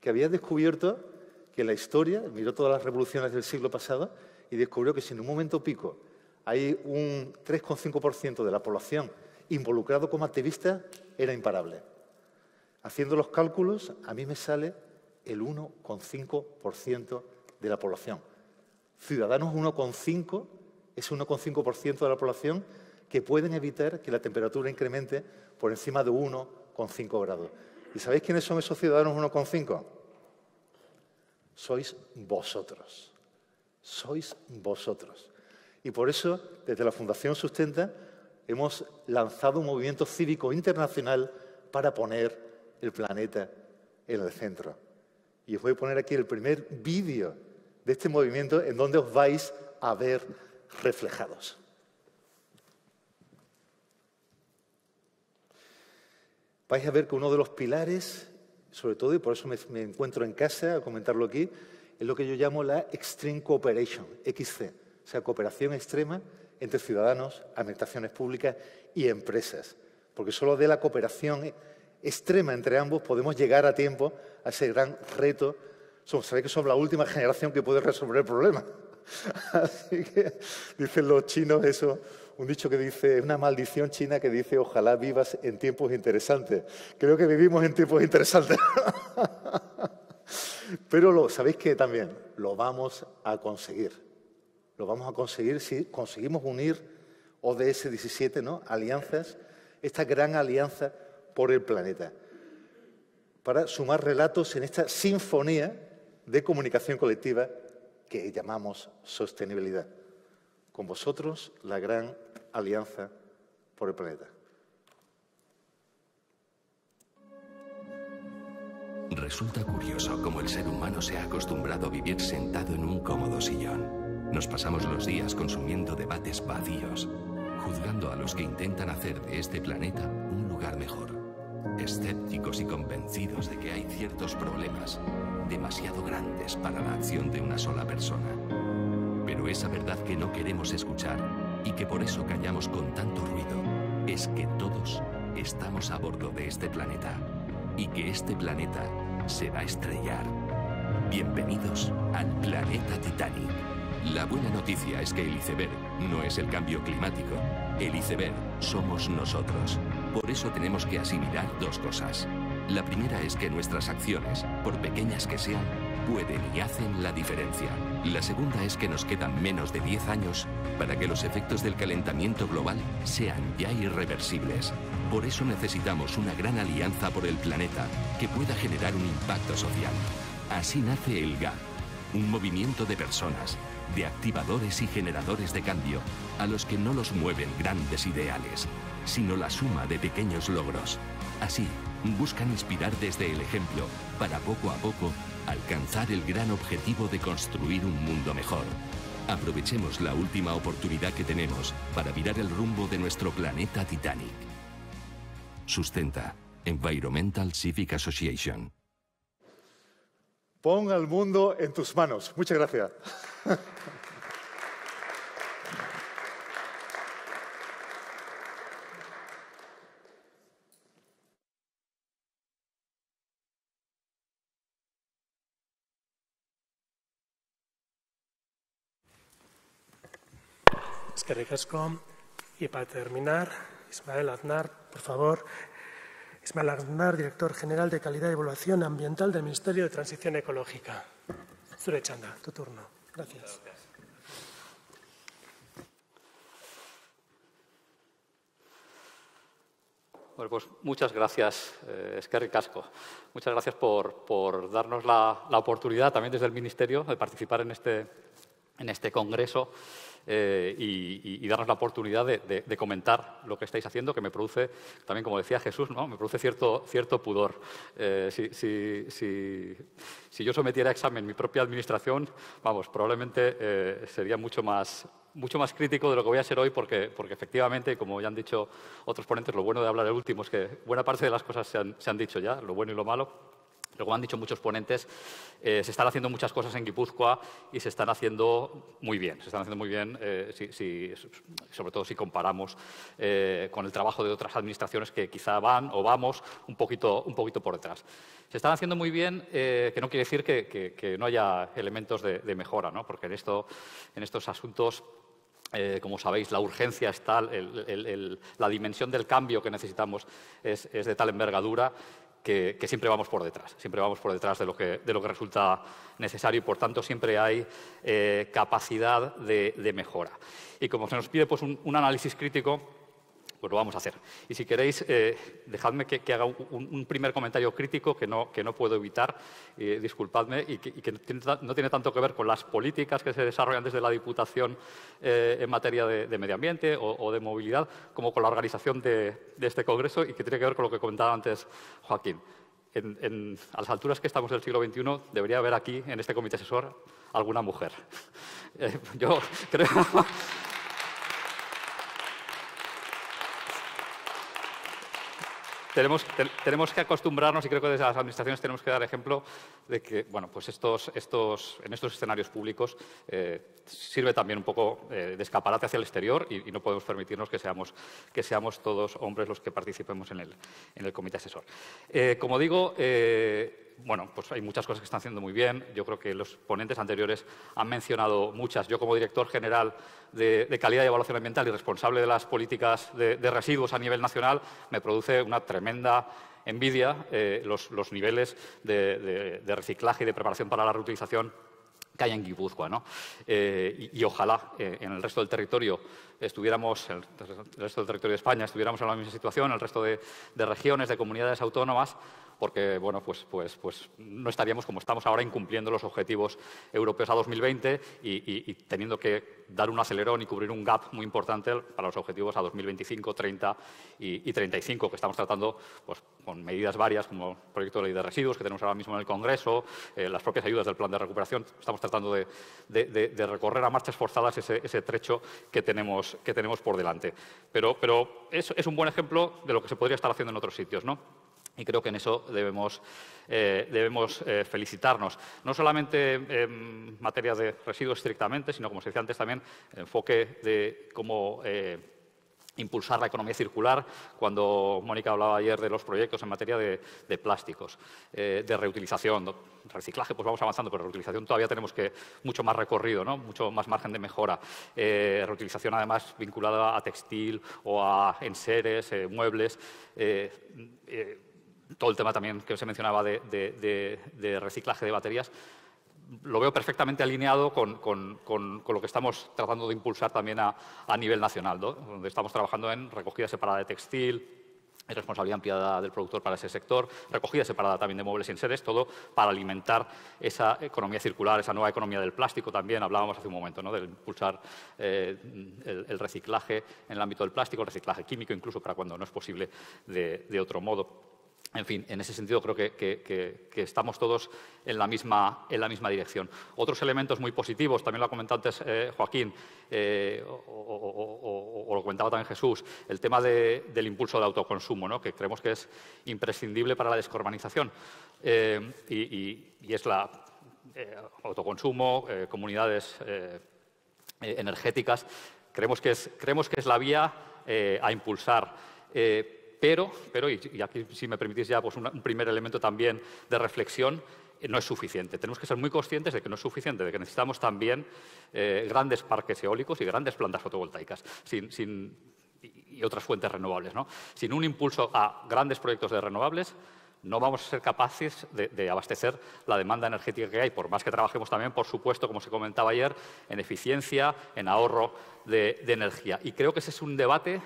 que había descubierto que la historia, miró todas las revoluciones del siglo pasado y descubrió que si en un momento pico hay un 3,5% de la población involucrado como activista, era imparable. Haciendo los cálculos, a mí me sale el 1,5% de la población. Ciudadanos 1,5 es 1,5% de la población que pueden evitar que la temperatura incremente por encima de 1,5 grados. ¿Y sabéis quiénes son esos ciudadanos 1,5? sois vosotros. Sois vosotros. Y por eso, desde la Fundación Sustenta, hemos lanzado un movimiento cívico internacional para poner el planeta en el centro. Y os voy a poner aquí el primer vídeo de este movimiento en donde os vais a ver reflejados. Vais a ver que uno de los pilares sobre todo, y por eso me, encuentro en casa a comentarlo aquí, es lo que yo llamo la Extreme Cooperation, XC, o sea, cooperación extrema entre ciudadanos, administraciones públicas y empresas. Porque solo de la cooperación extrema entre ambos podemos llegar a tiempo a ese gran reto. Sabéis que somos la última generación que puede resolver el problema. Así que dicen los chinos eso, un dicho que dice, una maldición china que dice, ojalá vivas en tiempos interesantes. Creo que vivimos en tiempos interesantes. Pero lo, sabéis que también lo vamos a conseguir. Lo vamos a conseguir si conseguimos unir ODS 17, ¿no? Alianzas, esta gran alianza por el planeta, para sumar relatos en esta sinfonía de comunicación colectiva que llamamos sostenibilidad. Con vosotros, la gran alianza por el planeta. Resulta curioso cómo el ser humano se ha acostumbrado a vivir sentado en un cómodo sillón. Nos pasamos los días consumiendo debates vacíos, juzgando a los que intentan hacer de este planeta un lugar mejor. Escépticos y convencidos de que hay ciertos problemas demasiado grandes para la acción de una sola persona. Pero esa verdad que no queremos escuchar y que por eso callamos con tanto ruido es que todos estamos a bordo de este planeta y que este planeta se va a estrellar. Bienvenidos al planeta Titanic. La buena noticia es que el iceberg no es el cambio climático. El iceberg somos nosotros. Por eso tenemos que asimilar dos cosas. La primera es que nuestras acciones, por pequeñas que sean, pueden y hacen la diferencia. La segunda es que nos quedan menos de 10 años para que los efectos del calentamiento global sean ya irreversibles. Por eso necesitamos una gran alianza por el planeta que pueda generar un impacto social. Así nace el GAP, un movimiento de personas, de activadores y generadores de cambio, a los que no los mueven grandes ideales, sino la suma de pequeños logros. Así, buscan inspirar desde el ejemplo para poco a poco alcanzar el gran objetivo de construir un mundo mejor. Aprovechemos la última oportunidad que tenemos para virar el rumbo de nuestro planeta Titanic. Sustenta Environmental Civic Association. Pon al mundo en tus manos. Muchas gracias. Es que. Y para terminar, Ismael Aznar, por favor. Ismael Aznar, director general de Calidad y Evaluación Ambiental del Ministerio de Transición Ecológica. Zure Chanda, tu turno. Gracias. Bueno, pues muchas gracias, eh, Esquerri Casco. Muchas gracias por, por darnos la, la, oportunidad también desde el Ministerio de participar en este, en este congreso eh, y, y, darnos la oportunidad de, comentar lo que estáis haciendo, que me produce, también como decía Jesús, ¿no? me produce cierto, cierto pudor. Eh, si, si, si, si, yo sometiera a examen mi propia administración, vamos, probablemente eh, sería mucho más, mucho más crítico de lo que voy a ser hoy porque, porque efectivamente, como ya han dicho otros ponentes, lo bueno de hablar el último es que buena parte de las cosas se han, se han dicho ya, lo bueno y lo malo. Pero como han dicho muchos ponentes, eh, se están haciendo muchas cosas en Guipúzcoa y se están haciendo muy bien. Se están haciendo muy bien, eh, si, sobre todo si comparamos eh, con el trabajo de otras administraciones que quizá van o vamos un poquito, un poquito por detrás. Se están haciendo muy bien, que no quiere decir que, no haya elementos de, mejora, ¿no? porque en, esto, en estos asuntos como sabéis, la urgencia es tal, la dimensión del cambio que necesitamos es, es de tal envergadura que, siempre vamos por detrás, siempre vamos por detrás de lo que, de lo que resulta necesario y, por tanto, siempre hay eh, capacidad de, mejora. Y como se nos pide pues, un análisis crítico, pues lo vamos a hacer. Y si queréis, eh, dejadme que, que haga un, un, primer comentario crítico que no, que no puedo evitar, eh, disculpadme, y que, y que, no tiene tanto que ver con las políticas que se desarrollan desde la Diputación eh, en materia de, de medio ambiente o, o, de movilidad, como con la organización de, de, este Congreso y que tiene que ver con lo que comentaba antes Joaquín. En, en, a las alturas que estamos del siglo XXI, debería haber aquí, en este comité asesor, alguna mujer. Eh, yo creo... tenemos, te, tenemos que acostumbrarnos y creo que desde las administraciones tenemos que dar ejemplo de que, bueno, pues estos, estos, en estos escenarios públicos eh, sirve también un poco eh, de escaparate hacia el exterior y, no podemos permitirnos que seamos, que seamos todos hombres los que participemos en el, en el comité asesor. Eh, como digo, bueno, pues hay muchas cosas que están haciendo muy bien. Yo creo que los ponentes anteriores han mencionado muchas. Yo, como director general de, calidad y evaluación ambiental y responsable de las políticas de, residuos a nivel nacional, me produce una tremenda envidia eh, los, niveles de, reciclaje y de preparación para la reutilización que hay en Guipúzcoa. ¿no? Eh, y, ojalá eh, en el resto del territorio estuviéramos, el, el, resto del territorio de España, estuviéramos en la misma situación, el resto de, de regiones, de comunidades autónomas, porque bueno, pues, pues, pues no estaríamos como estamos ahora incumpliendo los objetivos europeos a 2020 y, y, y, teniendo que dar un acelerón y cubrir un gap muy importante para los objetivos a 2025, 30 y, y 35, que estamos tratando pues, con medidas varias, como el proyecto de ley de residuos que tenemos ahora mismo en el Congreso, eh, las propias ayudas del plan de recuperación. Estamos tratando de, recorrer a marchas forzadas ese, trecho que tenemos, que tenemos por delante. Pero, pero es, es, un buen ejemplo de lo que se podría estar haciendo en otros sitios. ¿no? Y creo que en eso debemos, eh, debemos eh, felicitarnos. No solamente en materia de residuos estrictamente, sino, como se decía antes, también enfoque de cómo impulsar la economía circular, cuando Mónica hablaba ayer de los proyectos en materia de, plásticos, eh, de reutilización, reciclaje, pues vamos avanzando, pero reutilización todavía tenemos que mucho más recorrido, ¿no? mucho más margen de mejora. Eh, reutilización además vinculada a textil o a enseres, eh, muebles todo el tema también que se mencionaba de, reciclaje de baterías, lo veo perfectamente alineado con, lo que estamos tratando de impulsar también a, nivel nacional, donde estamos trabajando en recogida separada de textil, responsabilidad ampliada del productor para ese sector, recogida separada también de muebles y enseres, todo para alimentar esa economía circular, esa nueva economía del plástico también. Hablábamos hace un momento ¿no? de impulsar eh, el, reciclaje en el ámbito del plástico, el reciclaje químico incluso para cuando no es posible de otro modo. En fin, en ese sentido creo que, estamos todos en la, misma, dirección. Otros elementos muy positivos, también lo ha comentado antes eh, Joaquín, eh, o, lo comentaba también Jesús, el tema del impulso del autoconsumo, que creemos que es imprescindible para la descarbonización. Eh, y, es la autoconsumo, comunidades energéticas, creemos que es la vía a impulsar. Pero, pero y, aquí si me permitís ya pues un primer elemento también de reflexión, eh, no es suficiente. Tenemos que ser muy conscientes de que no es suficiente, de que necesitamos también eh, grandes parques eólicos y grandes plantas fotovoltaicas sin, y otras fuentes renovables. ¿no? Sin un impulso a grandes proyectos de renovables, no vamos a ser capaces de, abastecer la demanda energética que hay, por más que trabajemos también, por supuesto, como se comentaba ayer, en eficiencia, en ahorro de energía. Y creo que ese es un debate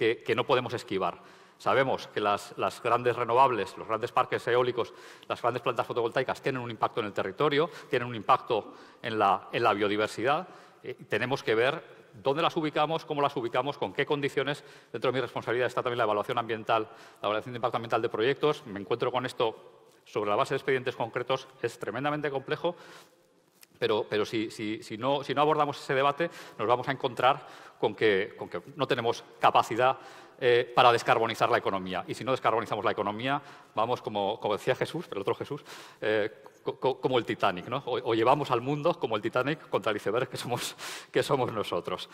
que, no podemos esquivar. Sabemos que las, grandes renovables, los grandes parques eólicos, las grandes plantas fotovoltaicas tienen un impacto en el territorio, tienen un impacto en la, biodiversidad. Eh, tenemos que ver dónde las ubicamos, cómo las ubicamos, con qué condiciones. Dentro de mi responsabilidad está también la evaluación ambiental, la evaluación de impacto ambiental de proyectos. Me encuentro con esto sobre la base de expedientes concretos. Es tremendamente complejo, pero, si, no, abordamos ese debate, nos vamos a encontrar con que, no tenemos capacidad eh, para descarbonizar la economía. Y si no descarbonizamos la economía, vamos, como, decía Jesús, el otro Jesús, eh, como el Titanic, ¿no? O, llevamos al mundo como el Titanic contra el iceberg que somos, que somos nosotros.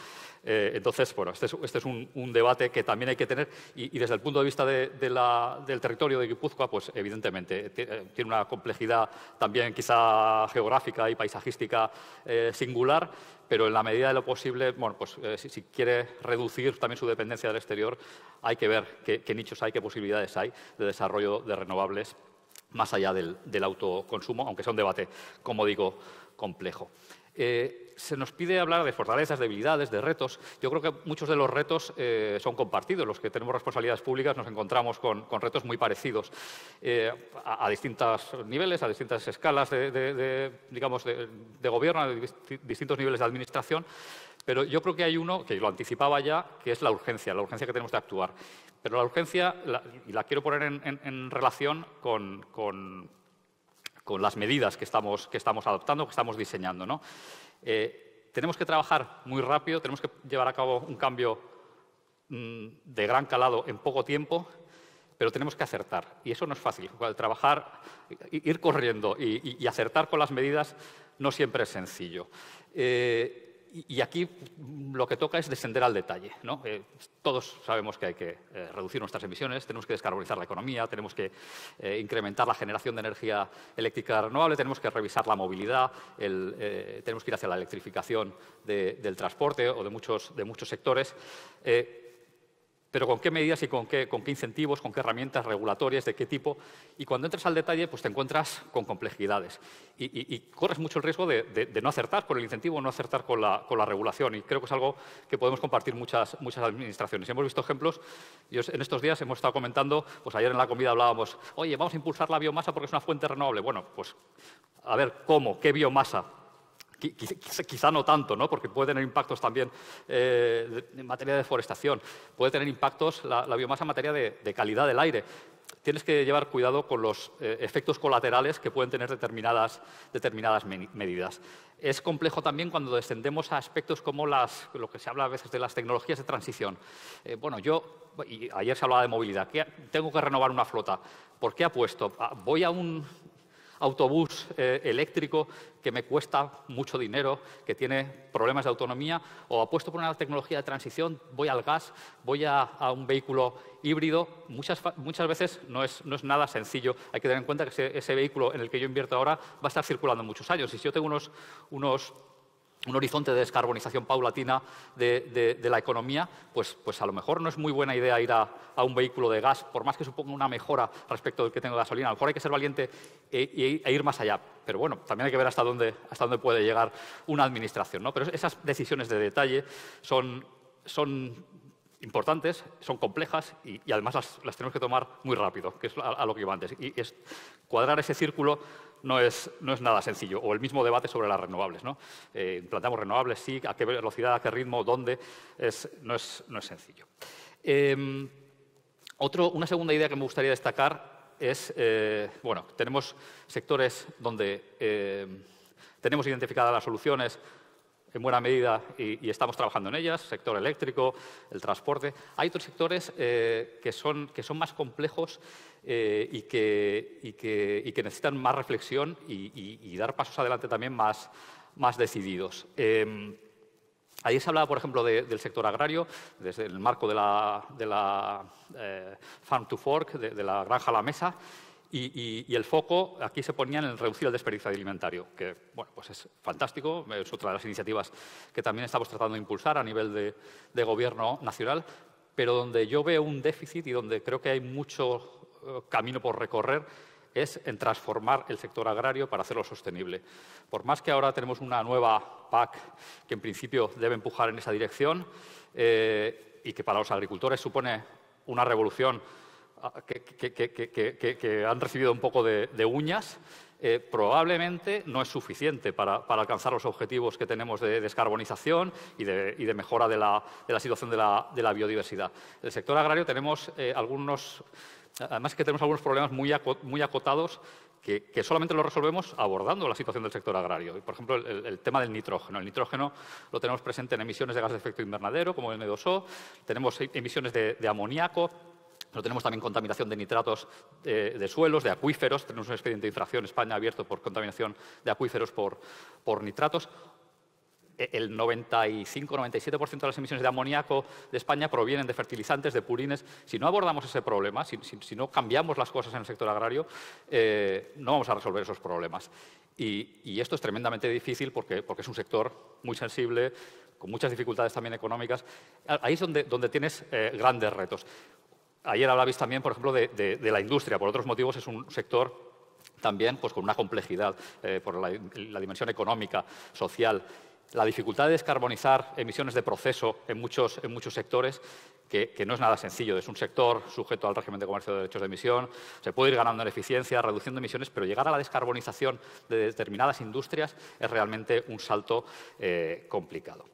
Eh, entonces, bueno, este es, este es un, debate que también hay que tener y, desde el punto de vista de, del territorio de Guipúzcoa, pues evidentemente eh, tiene una complejidad también quizá geográfica y paisajística eh, singular, pero en la medida de lo posible, bueno, pues si, si, quiere reducir también su dependencia del exterior, hay que ver qué nichos hay, qué posibilidades hay de desarrollo de renovables más allá del, autoconsumo, aunque sea un debate, como digo, complejo. Eh, se nos pide hablar de fortalezas, debilidades, de retos. Yo creo que muchos de los retos eh, son compartidos. Los que tenemos responsabilidades públicas nos encontramos con, retos muy parecidos eh, a, distintos niveles, a distintas escalas de, digamos, de, gobierno, a distintos niveles de administración. Pero yo creo que hay uno, que lo anticipaba ya, que es la urgencia, la urgencia que tenemos de actuar. Pero la urgencia, y la quiero poner en, relación con, las medidas que estamos, adoptando, que estamos diseñando. Eh, tenemos que trabajar muy rápido, tenemos que llevar a cabo un cambio mm, de gran calado en poco tiempo, pero tenemos que acertar. Y eso no es fácil. Trabajar, ir corriendo y, acertar con las medidas no siempre es sencillo. Eh, y aquí lo que toca es descender al detalle. Eh, todos sabemos que hay que eh, reducir nuestras emisiones, tenemos que descarbonizar la economía, tenemos que eh, incrementar la generación de energía eléctrica renovable, tenemos que revisar la movilidad, tenemos que ir hacia la electrificación del transporte o de muchos, de muchos sectores. Pero con qué medidas y con qué, incentivos, con qué herramientas regulatorias, de qué tipo. Y cuando entres al detalle, pues te encuentras con complejidades. Y, corres mucho el riesgo de, no acertar con el incentivo, no acertar con la, regulación. Y creo que es algo que podemos compartir muchas, administraciones. hemos visto ejemplos. En estos días hemos estado comentando, pues ayer en la comida hablábamos, oye, vamos a impulsar la biomasa porque es una fuente renovable. Bueno, pues a ver, ¿cómo? ¿Qué biomasa? Quizá, no tanto, ¿no? porque puede tener impactos también eh, en materia de deforestación, puede tener impactos la, biomasa en materia de, calidad del aire. tienes que llevar cuidado con los eh, efectos colaterales que pueden tener determinadas, determinadas medidas. Es complejo también cuando descendemos a aspectos como las, lo que se habla a veces de las tecnologías de transición. Eh, bueno, yo, y ayer se hablaba de movilidad, tengo que renovar una flota. ¿Por qué apuesto? Ah, voy a un, autobús eh, eléctrico que me cuesta mucho dinero, que tiene problemas de autonomía, o apuesto por una tecnología de transición, voy al gas, voy a, un vehículo híbrido. Muchas, muchas veces no es, no es, nada sencillo. Hay que tener en cuenta que ese, ese, vehículo en el que yo invierto ahora va a estar circulando muchos años. Y si yo tengo unos, unos un horizonte de descarbonización paulatina de, la economía, pues, pues, a lo mejor no es muy buena idea ir a, un vehículo de gas, por más que suponga una mejora respecto del que tengo de gasolina. A lo mejor hay que ser valiente e, e, ir más allá. Pero bueno, también hay que ver hasta dónde, hasta dónde puede llegar una administración. ¿no? Pero esas decisiones de detalle son, son importantes, son complejas y, además las, tenemos que tomar muy rápido, que es a, lo que iba antes. Y es cuadrar ese círculo no es, no es nada sencillo. O el mismo debate sobre las renovables. ¿no? Eh, implantamos renovables, sí, a qué velocidad, a qué ritmo, dónde, es, no, es, no, es, sencillo. Em, otro, una segunda idea que me gustaría destacar es, eh, bueno, tenemos sectores donde eh, tenemos identificadas las soluciones en buena medida y, estamos trabajando en ellas, sector eléctrico, el transporte. Hay otros sectores que, son, que son más complejos eh, y, que, necesitan más reflexión y, dar pasos adelante también más, decididos. Eh, se hablaba, por ejemplo, del sector agrario, desde el marco de la, eh, Farm to Fork, de, la granja a la mesa, y, el foco aquí se ponía en reducir el desperdicio alimentario, que bueno, pues es fantástico, es otra de las iniciativas que también estamos tratando de impulsar a nivel de gobierno nacional, pero donde yo veo un déficit y donde creo que hay mucho eh, camino por recorrer es en transformar el sector agrario para hacerlo sostenible. Por más que ahora tenemos una nueva PAC que en principio debe empujar en esa dirección eh, y que para los agricultores supone una revolución ah, que, han recibido un poco de, uñas, eh, probablemente no es suficiente para, alcanzar los objetivos que tenemos de descarbonización y de, mejora de la, situación de la, biodiversidad. En el sector agrario tenemos algunos Además que tenemos algunos problemas muy, acotados que, solamente los resolvemos abordando la situación del sector agrario. Por ejemplo, el, tema del nitrógeno. El nitrógeno lo tenemos presente en emisiones de gases de efecto invernadero, como el N2O, tenemos emisiones de, amoníaco, pero tenemos también contaminación de nitratos eh, de, suelos, de acuíferos. Tenemos un expediente de infracción en España abierto por contaminación de acuíferos por, nitratos el 95-97% de las emisiones de amoníaco de España provienen de fertilizantes, de purines. Si no abordamos ese problema, si, no cambiamos las cosas en el sector agrario, eh, no vamos a resolver esos problemas. Y, esto es tremendamente difícil porque, es un sector muy sensible, con muchas dificultades también económicas. Ahí es donde, tienes eh, grandes retos. Ayer hablabais también, por ejemplo, de, la industria. Por otros motivos es un sector también pues, con una complejidad eh, por la, dimensión económica, social la dificultad de descarbonizar emisiones de proceso en muchos, en muchos sectores, que, no es nada sencillo. Es un sector sujeto al régimen de comercio de derechos de emisión, se puede ir ganando en eficiencia, reduciendo emisiones, pero llegar a la descarbonización de determinadas industrias es realmente un salto eh, complicado.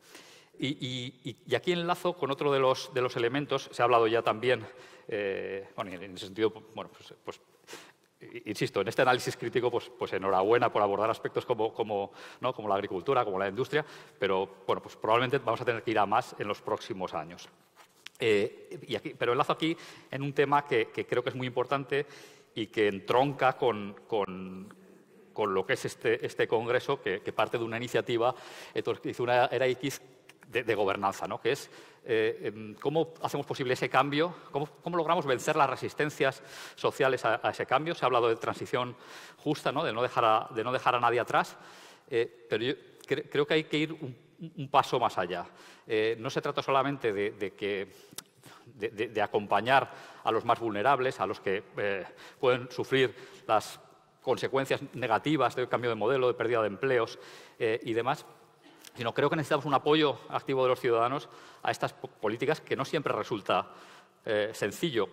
Y, aquí enlazo con otro de los, de los elementos, se ha hablado ya también, eh, bueno, en ese sentido, bueno, pues, pues insisto, en este análisis crítico, pues, pues enhorabuena por abordar aspectos como, como, ¿no? como la agricultura, como la industria, pero bueno, pues probablemente vamos a tener que ir a más en los próximos años. Eh, y aquí, pero enlazo aquí en un tema que, creo que es muy importante y que entronca con, con, con lo que es este, este congreso, que, parte de una iniciativa, entonces, hizo una era X de, gobernanza, ¿no? que es eh, em, cómo hacemos posible ese cambio, cómo, logramos vencer las resistencias sociales a, ese cambio. Se ha hablado de transición justa. De, no dejar a, de no dejar a nadie atrás, eh, pero yo creo que hay que ir un, paso más allá. Eh, no se trata solamente de, de, acompañar a los más vulnerables, a los que pueden sufrir las consecuencias negativas del cambio de modelo, de pérdida de empleos y demás, sino creo que necesitamos un apoyo activo de los ciudadanos a estas políticas que no siempre resulta eh, sencillo.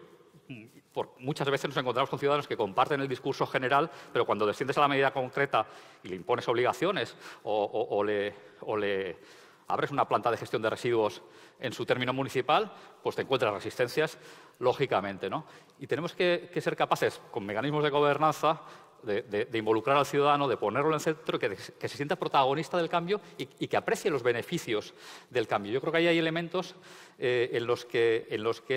muchas veces nos encontramos con ciudadanos que comparten el discurso general, pero cuando desciendes a la medida concreta y le impones obligaciones o, le, abres una planta de gestión de residuos en su término municipal, pues te encuentras resistencias, lógicamente. ¿no? Y tenemos que, ser capaces, con mecanismos de gobernanza, de, involucrar al ciudadano, de ponerlo en el centro, que, se sienta protagonista del cambio y, que aprecie los beneficios del cambio. Yo creo que ahí hay elementos eh, en los que, en los que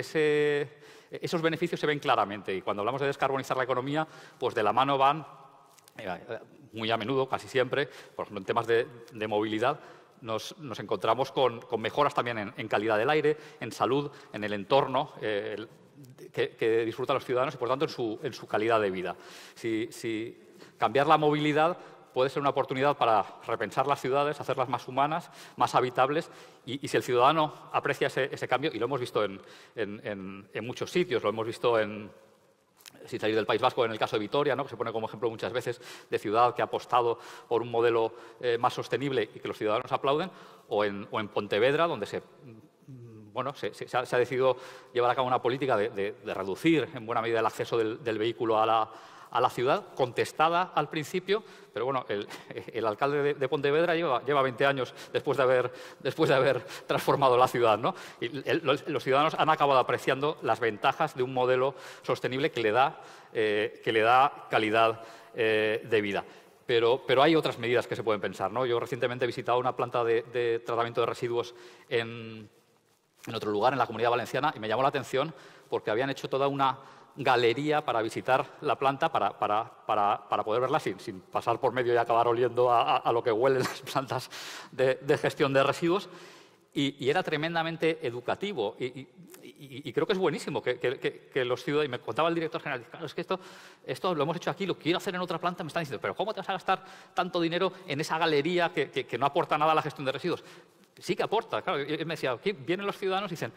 esos beneficios se ven claramente. Y cuando hablamos de descarbonizar la economía, pues de la mano van, eh, muy a menudo, casi siempre, por ejemplo, en temas de movilidad, nos, encontramos con, mejoras también en, calidad del aire, en salud, en el entorno eh, que, disfrutan los ciudadanos y, por tanto, en su, calidad de vida. Si, cambiar la movilidad puede ser una oportunidad para repensar las ciudades, hacerlas más humanas, más habitables, y, si el ciudadano aprecia ese, cambio, y lo hemos visto en muchos sitios, lo hemos visto en, sin salir del País Vasco, en el caso de Vitoria, que se pone como ejemplo muchas veces de ciudad que ha apostado por un modelo eh, más sostenible y que los ciudadanos aplauden, o en, Pontevedra, donde se bueno, se, ha, decidido llevar a cabo una política de, reducir en buena medida el acceso del vehículo a la, ciudad, contestada al principio, pero bueno, el, alcalde de, Pontevedra lleva, lleva, 20 años después de haber, de transformado la ciudad. ¿no? Y los, ciudadanos han acabado apreciando las ventajas de un modelo sostenible que le da, eh, calidad eh, de vida. Pero, hay otras medidas que se pueden pensar. ¿no? Yo recientemente he visitado una planta de, tratamiento de residuos en, en otro lugar, en la Comunidad Valenciana, y me llamó la atención porque habían hecho toda una galería para visitar la planta, para, para, para, poder verla sin, pasar por medio y acabar oliendo a, lo que huelen las plantas de, gestión de residuos. Y, era tremendamente educativo. Y, creo que es buenísimo que, que, los ciudadanos, y me contaba el director general, claro, es que esto, esto lo hemos hecho aquí, lo quiero hacer en otra planta, me están diciendo, pero ¿cómo te vas a gastar tanto dinero en esa galería que, no aporta nada a la gestión de residuos? Sí que aporta, claro. Y me decía, aquí vienen los ciudadanos y dicen,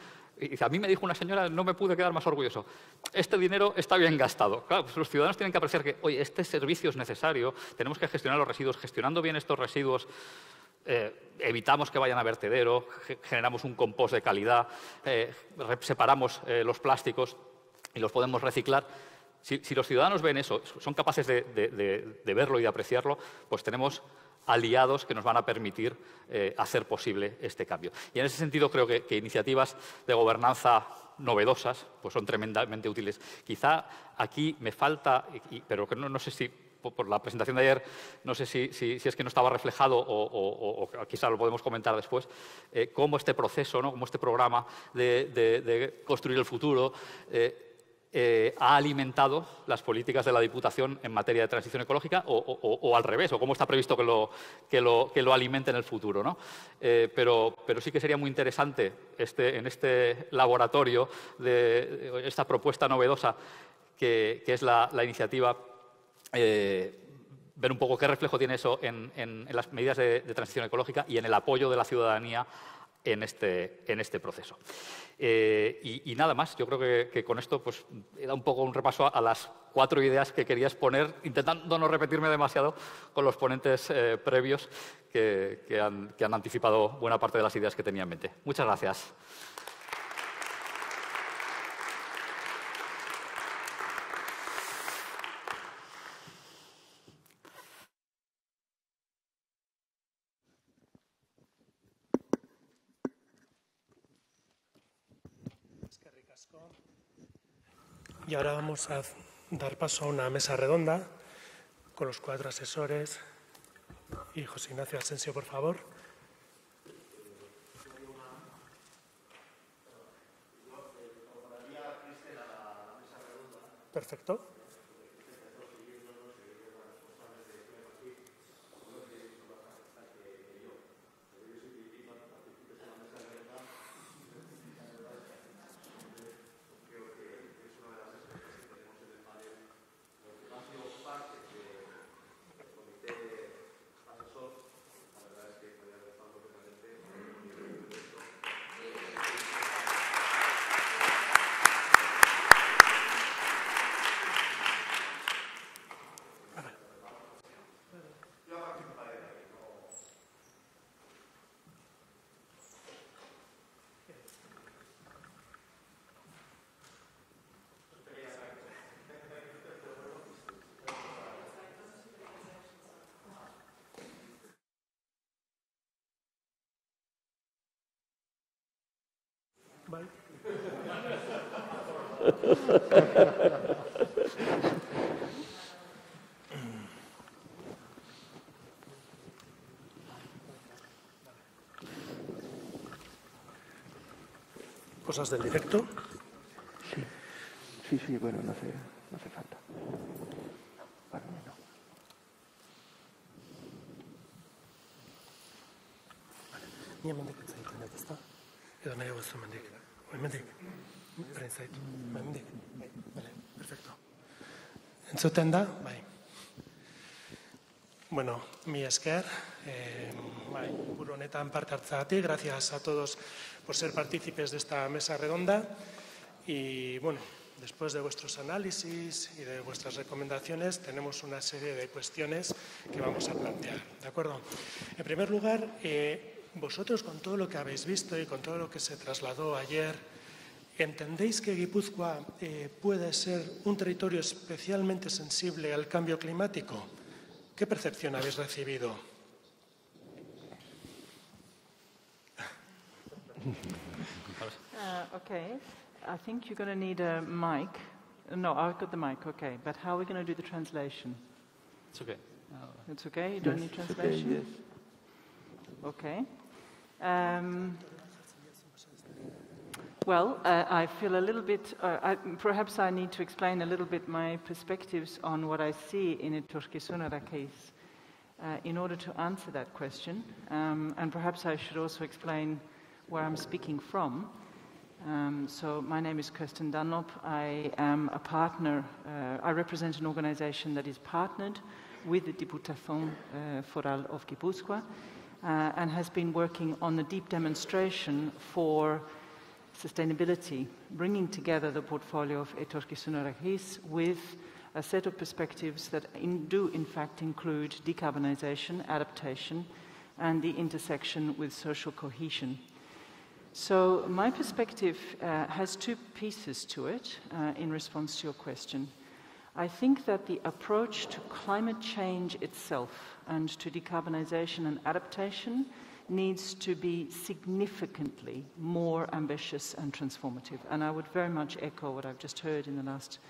a mí me dijo una señora, no me pude quedar más orgulloso, este dinero está bien gastado. Pues los ciudadanos tienen que apreciar que, oye, este servicio es necesario, tenemos que gestionar los residuos, gestionando bien estos residuos, eh, evitamos que vayan a vertedero, generamos un compost de calidad, eh, separamos eh, los plásticos y los podemos reciclar. Si, los ciudadanos ven eso, son capaces de verlo y de apreciarlo, pues tenemos aliados que nos van a permitir eh, hacer posible este cambio. Y en ese sentido creo que, iniciativas de gobernanza novedosas pues son tremendamente útiles. Quizá aquí me falta, pero que no, sé si por la presentación de ayer, no sé si, es que no estaba reflejado o, quizá lo podemos comentar después, eh, cómo este proceso, ¿no? cómo este programa de, construir el futuro eh, eh, ha alimentado las políticas de la Diputación en materia de transición ecológica o, al revés, o cómo está previsto que lo, alimente en el futuro. ¿no? Eh, pero, pero, sí que sería muy interesante este, en este laboratorio de esta propuesta novedosa que, es la, iniciativa. Eh, ver un poco qué reflejo tiene eso en, las medidas de, de, transición ecológica y en el apoyo de la ciudadanía en este, en este proceso. Eh, y, nada más, yo creo que, con esto pues, he dado un poco un repaso a, las cuatro ideas que quería exponer, intentando no repetirme demasiado con los ponentes eh, previos que, han, que han anticipado buena parte de las ideas que tenía en mente. Muchas gracias. Y ahora vamos a dar paso a una mesa redonda con los cuatro asesores. Y José Ignacio Asensio, por favor. Perfecto. Cosas del directo. Sí, sí, bueno, no hace, no hace falta. Para mí no. Edo nahi. Beren zait. Perfecto. Entzuten da? Bai. Bueno, mi esker, eh, honetan parte hartzagatik, gracias a todos por ser partícipes de esta mesa redonda y bueno, después de vuestros análisis y de vuestras recomendaciones tenemos una serie de cuestiones que vamos a plantear, ¿de acuerdo? En primer lugar, eh, vosotros con todo lo que habéis visto y con todo lo que se trasladó ayer, ¿entendéis que Guipúzcoa eh, puede ser un territorio especialmente sensible al cambio climático? ¿Qué percepción habéis recibido? Uh, okay, I think you're going to need a mic. No, I've got the mic, okay. But how are we going to do the translation? It's okay. It's okay? You don't need translation? Okay. Um, well, uh, I feel a little bit, uh, I, perhaps I need to explain a little bit my perspectives on what I see in a Turkisunara case uh, in order to answer that question. Um, and perhaps I should also explain where I'm speaking from. Um, so, my name is Kirsten Dunlop. I am a partner, uh, I represent an organization that is partnered with the Diputación uh, Foral of Guipúzcoa uh, and has been working on a deep demonstration for sustainability, bringing together the portfolio of Etorkisuna Regis with a set of perspectives that in, do, in fact, include decarbonization, adaptation, and the intersection with social cohesion. So, my perspective uh, has two pieces to it uh, in response to your question. I think that the approach to climate change itself and to decarbonization and adaptation needs to be significantly more ambitious and transformative. And I would very much echo what I've just heard in the last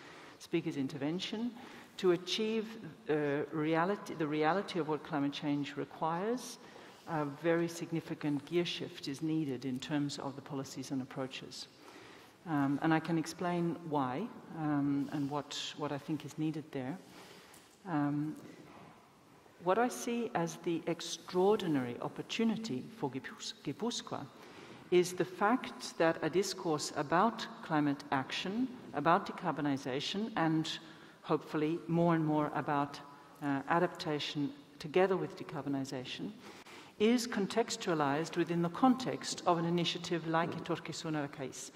speaker's intervention. To achieve uh, reality, the reality of what climate change requires, a very significant gear shift is needed in terms of the policies and approaches. Um, and I can explain why um, and what, what I think is needed there. Um, what I see as the extraordinary opportunity for Gipuzkoa is the fact that a discourse about climate action, about decarbonization, and hopefully more and more about uh, adaptation together with decarbonization is contextualized within the context of an initiative like hmm. Itorkisuna case.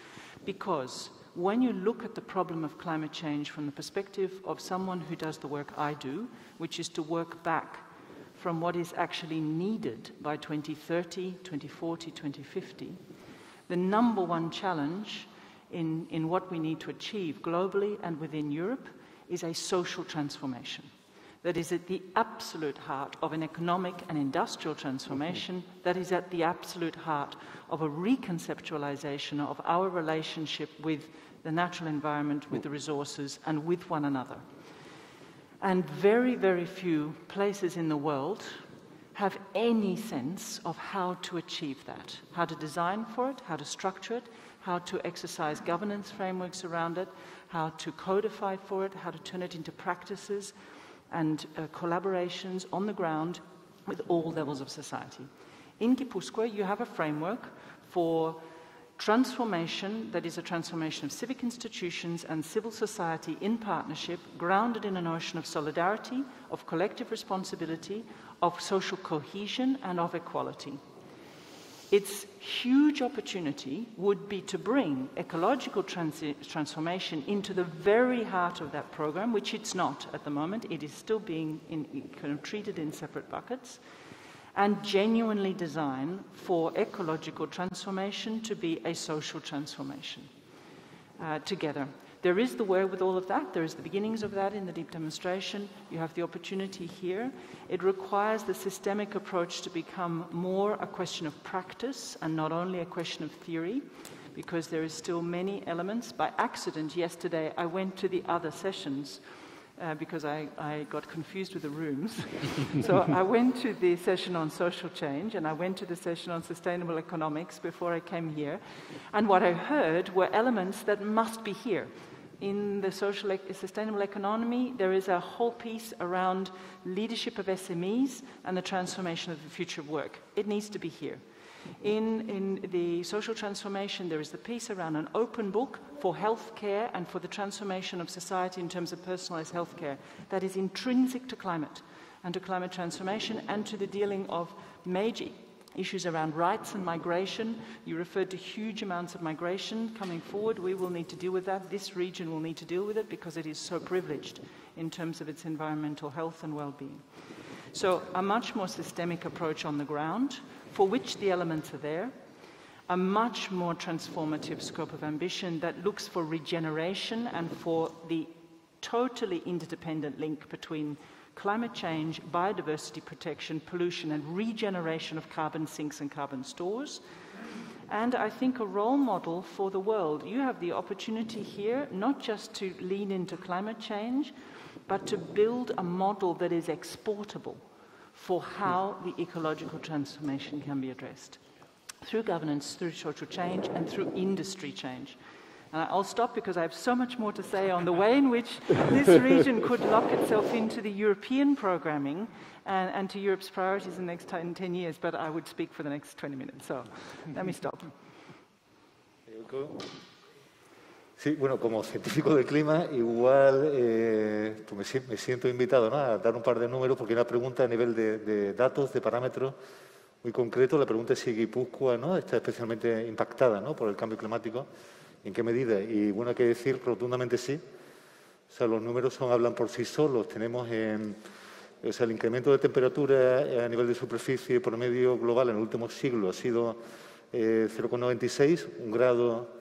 Because when you look at the problem of climate change from the perspective of someone who does the work I do, which is to work back from what is actually needed by 2030, 2040, 2050, the number one challenge in, in what we need to achieve globally and within Europe is a social transformation that is at the absolute heart of an economic and industrial transformation, mm-hmm. that is at the absolute heart of a reconceptualization of our relationship with the natural environment, with the resources, and with one another. And very, very few places in the world have any sense of how to achieve that, how to design for it, how to structure it, how to exercise governance frameworks around it, how to codify for it, how to turn it into practices and uh, collaborations on the ground with all levels of society. In Gipuzkoa, you have a framework for transformation that is a transformation of civic institutions and civil society in partnership, grounded in a notion of solidarity, of collective responsibility, of social cohesion, and of equality. Its huge opportunity would be to bring ecological transi- transformation into the very heart of that program, which it's not at the moment. It is still being in, kind of treated in separate buckets, and genuinely design for ecological transformation to be a social transformation uh, together. There is the wherewithal of that. There is the beginnings of that in the deep demonstration. You have the opportunity here. It requires the systemic approach to become more a question of practice and not only a question of theory, because there is still many elements. By accident, yesterday, I went to the other sessions uh, because I, I, got confused with the rooms. so I went to the session on social change and I went to the session on sustainable economics before I came here. And what I heard were elements that must be here. In the social sustainable economy, there is a whole piece around leadership of SMEs and the transformation of the future of work. It needs to be here. In, in the social transformation, there is the piece around an open book for healthcare and for the transformation of society in terms of personalized healthcare that is intrinsic to climate and to climate transformation and to the dealing of major issues around rights and migration. You referred to huge amounts of migration coming forward. We will need to deal with that. This region will need to deal with it because it is so privileged in terms of its environmental health and well being. So, a much more systemic approach on the ground for which the elements are there, a much more transformative scope of ambition that looks for regeneration and for the totally interdependent link between climate change, biodiversity protection, pollution, and regeneration of carbon sinks and carbon stores. And I think a role model for the world. You have the opportunity here not just to lean into climate change, but to build a model that is exportable for how the ecological transformation can be addressed through governance, through social change, and through industry change. And I'll stop because I have so much more to say on the way in which this region could lock itself into the European programming and, and to Europe's priorities in the next 10, 10, years, but I would speak for the next 20 minutes. So let me stop. Sí, bueno, como científico del clima, igual eh, pues me, me, siento invitado ¿no? a dar un par de números porque hay una pregunta a nivel de, de datos, de parámetros muy concreto. La pregunta es si Guipúzcoa ¿no? está especialmente impactada ¿no? por el cambio climático, en qué medida. Y bueno, hay que decir rotundamente sí. O sea, los números son, hablan por sí solos. Tenemos en, o sea, el incremento de temperatura a nivel de superficie promedio global en el último siglo ha sido eh, 0,96, un grado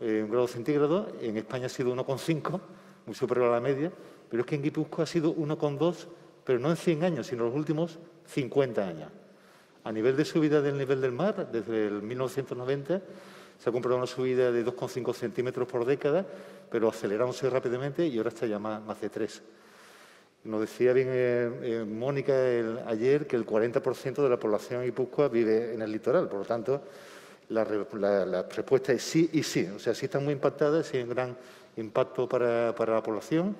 eh, un grado centígrado, en España ha sido 1,5, muy superior a la media, pero es que en Guipúzcoa ha sido 1,2, pero no en 100 años, sino en los últimos 50 años. A nivel de subida del nivel del mar, desde el 1990 se ha comprobado una subida de 2,5 centímetros por década, pero acelerándose rápidamente y ahora está ya más, de 3. Nos decía bien eh, eh, Mónica ayer que el 40% de la población Guipúzcoa vive en el litoral, por lo tanto, la, respuesta es sí y sí. O sea, sí están muy impactadas, sí hay un gran impacto para, la población.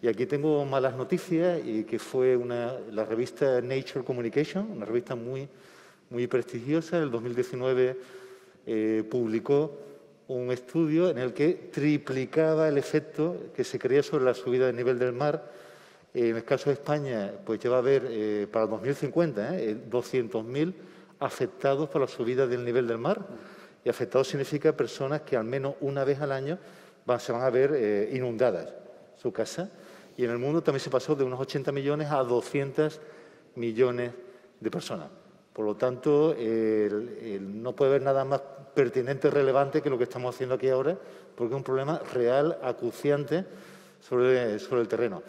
Y aquí tengo malas noticias, y que fue una, la revista Nature Communication, una revista muy, muy prestigiosa, el 2019 eh, publicó un estudio en el que triplicaba el efecto que se creía sobre la subida del nivel del mar. En el caso de España, pues lleva a haber eh, para el 2050 eh, 200.000 afectados por la subida del nivel del mar. Y afectados significa personas que al menos una vez al año se van a ver eh, inundadas su casa. Y en el mundo también se pasó de unos 80 millones a 200 millones de personas. Por lo tanto, no puede haber nada más pertinente, relevante que lo que estamos haciendo aquí ahora, porque es un problema real, acuciante sobre, sobre el terreno.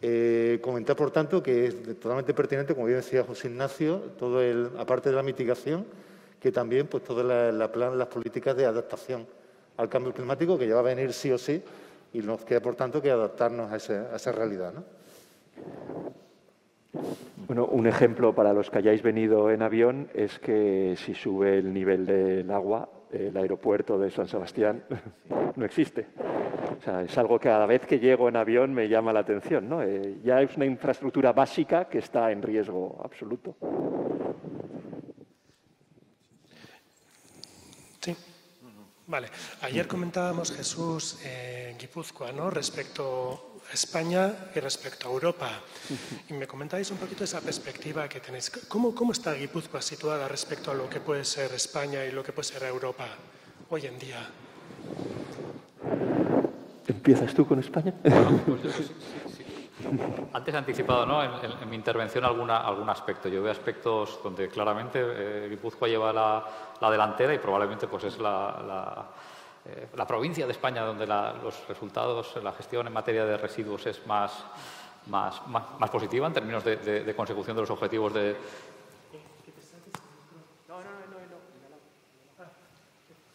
Eh, comentar, por tanto, que es totalmente pertinente, como bien decía José Ignacio, todo el, aparte de la mitigación, que también pues, todas la, plan, las políticas de adaptación al cambio climático, que ya va a venir sí o sí, y nos queda, por tanto, que adaptarnos a, esa realidad. Bueno, un ejemplo para los que hayáis venido en avión es que si sube el nivel del agua, el aeropuerto de San Sebastián no existe. O sea, es algo que cada vez que llego en avión me llama la atención. ¿no? Eh, ya es una infraestructura básica que está en riesgo absoluto. Sí. Vale. Ayer comentábamos, Jesús, en Guipúzcoa, ¿no? respecto a España y respecto a Europa. Y me comentáis un poquito esa perspectiva que tenéis. ¿Cómo, ¿Cómo está Guipúzcoa situada respecto a lo que puede ser España y lo que puede ser Europa hoy en día? ¿Empiezas tú con España? Antes he anticipado ¿no? en, mi intervención alguna, algún aspecto. Yo veo aspectos donde claramente eh, Guipúzcoa lleva la, delantera y probablemente pues, es la, eh, provincia de España donde los resultados, la gestión en materia de residuos es más, más, más, positiva en términos de, consecución de los objetivos de,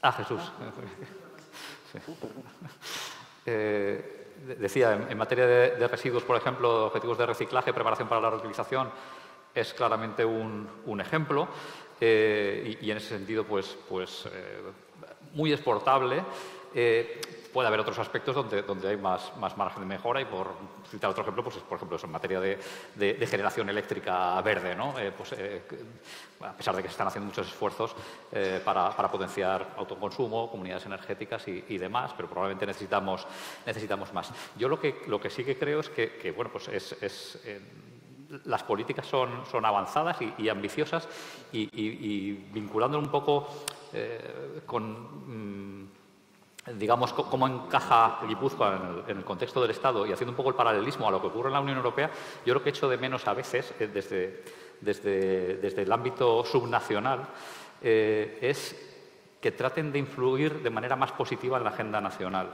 Ah, Jesús. Eh, decía, en, materia de, residuos, por ejemplo, objetivos de reciclaje, preparación para la reutilización, es claramente un, ejemplo eh, y, en ese sentido, pues, pues muy exportable. Puede haber otros aspectos donde, donde hay más, más margen de mejora y por citar otro ejemplo, pues por ejemplo, en materia de, generación eléctrica verde, ¿no? Eh, pues, eh, a pesar de que se están haciendo muchos esfuerzos eh, para, para, potenciar autoconsumo, comunidades energéticas y, demás, pero probablemente necesitamos, necesitamos más. Yo lo que, lo que sí que creo es que, que bueno, pues es, es las políticas son, avanzadas y, ambiciosas y, vinculándolo un poco con... Mm, digamos, cómo encaja Guipúzcoa en el, contexto del Estado y haciendo un poco el paralelismo a lo que ocurre en la Unión Europea, yo lo que echo de menos a veces, eh, desde, desde, desde, el ámbito subnacional, eh, es que traten de influir de manera más positiva en la agenda nacional.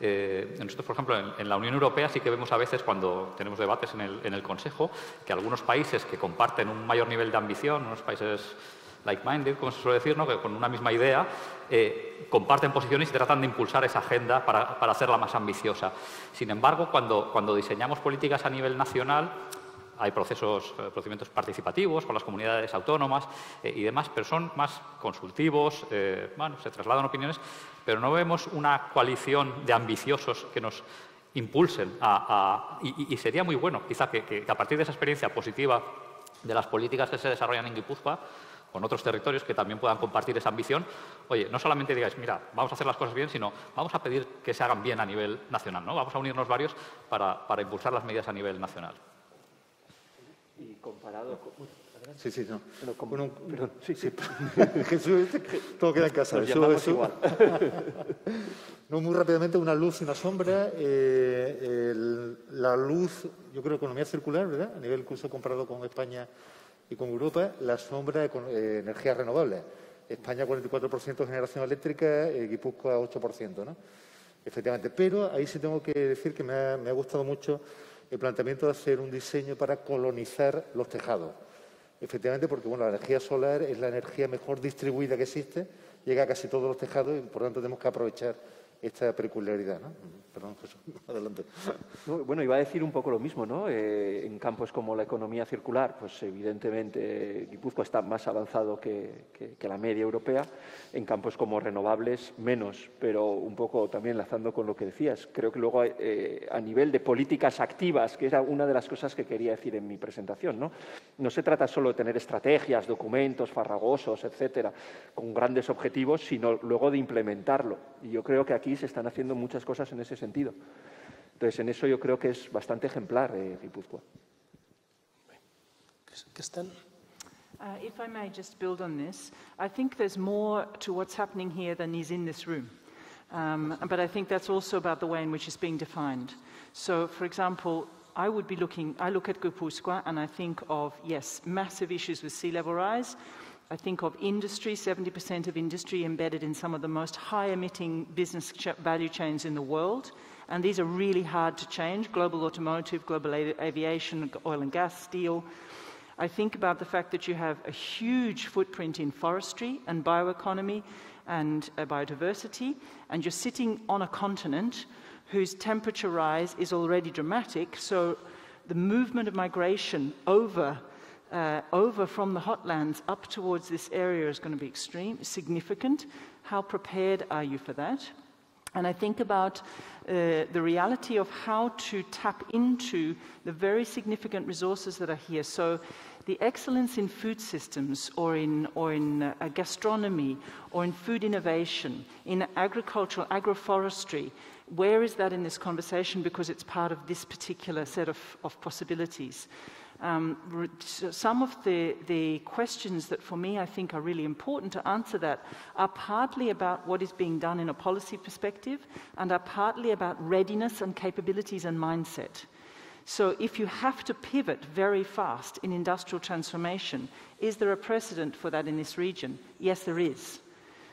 Eh, nosotros, por ejemplo, en, la Unión Europea sí que vemos a veces cuando tenemos debates en el, Consejo que algunos países que comparten un mayor nivel de ambición, unos países like-minded, como se suele decir, ¿no? que con una misma idea eh, comparten posiciones y tratan de impulsar esa agenda para, para hacerla más ambiciosa. Sin embargo, cuando, cuando, diseñamos políticas a nivel nacional, hay procesos, eh, procedimientos participativos con las comunidades autónomas eh, y demás, pero son más consultivos, bueno, se trasladan opiniones, pero no vemos una coalición de ambiciosos que nos impulsen a, y, sería muy bueno, quizá, que, a partir de esa experiencia positiva de las políticas que se desarrollan en Guipúzcoa, con otros territorios que también puedan compartir esa ambición, oye, no solamente digáis, mira, vamos a hacer las cosas bien, sino vamos a pedir que se hagan bien a nivel nacional, ¿no? Vamos a unirnos varios para impulsar las medidas a nivel nacional. Y comparado con... Sí, sí, no. perdón, sí, sí. Jesús, todo queda en casa. Eso, igual. no, muy rápidamente, una luz y una sombra. Eh, la luz, yo creo, economía circular, ¿verdad? A nivel incluso comparado con España y con Europa la sombra de eh, energías renovables. España 44% de generación eléctrica, y Guipúzcoa 8%, ¿no? Efectivamente. Pero ahí sí tengo que decir que me ha, gustado mucho el planteamiento de hacer un diseño para colonizar los tejados. Efectivamente, porque bueno, la energía solar es la energía mejor distribuida que existe, llega a casi todos los tejados y por tanto tenemos que aprovechar esta peculiaridad. ¿no? Perdón, Jesús, adelante. bueno, iba a decir un poco lo mismo, ¿no? Eh, en campos como la economía circular, pues evidentemente Guipúzcoa está más avanzado que, la media europea. En campos como renovables, menos, pero un poco también enlazando con lo que decías. Creo que luego eh, a nivel de políticas activas, que era una de las cosas que quería decir en mi presentación, ¿no? No se trata solo de tener estrategias, documentos farragosos, etcétera, con grandes objetivos, sino luego de implementarlo. Y yo creo que aquí se están haciendo muchas cosas en ese sentido. Entonces, en eso yo creo que es bastante ejemplar eh, Guipúzcoa. Uh, if I may just build on this, I think there's more to what's happening here than is in this room. Um, but I think that's also about the way in which it's being defined. So, for example, I would be looking, I look at Guipuzcoa and I think of, yes, massive issues with sea level rise, I think of industry, 70% of industry embedded in some of the most high emitting business ch value chains in the world. And these are really hard to change global automotive, global aviation, oil and gas, steel. I think about the fact that you have a huge footprint in forestry and bioeconomy and uh, biodiversity, and you're sitting on a continent whose temperature rise is already dramatic. So the movement of migration over uh, over from the hotlands up towards this area is going to be extreme, significant. How prepared are you for that? And I think about uh, the reality of how to tap into the very significant resources that are here. So, the excellence in food systems, or in, or in uh, gastronomy, or in food innovation, in agricultural, agroforestry, where is that in this conversation? Because it's part of this particular set of, of possibilities. Um, some of the, the questions that for me I think are really important to answer that are partly about what is being done in a policy perspective and are partly about readiness and capabilities and mindset. So, if you have to pivot very fast in industrial transformation, is there a precedent for that in this region? Yes, there is.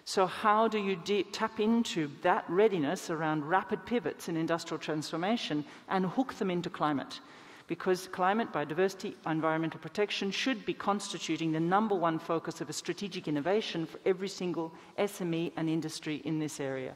So, how do you tap into that readiness around rapid pivots in industrial transformation and hook them into climate? Because climate, biodiversity, environmental protection should be constituting the number one focus of a strategic innovation for every single SME and industry in this area.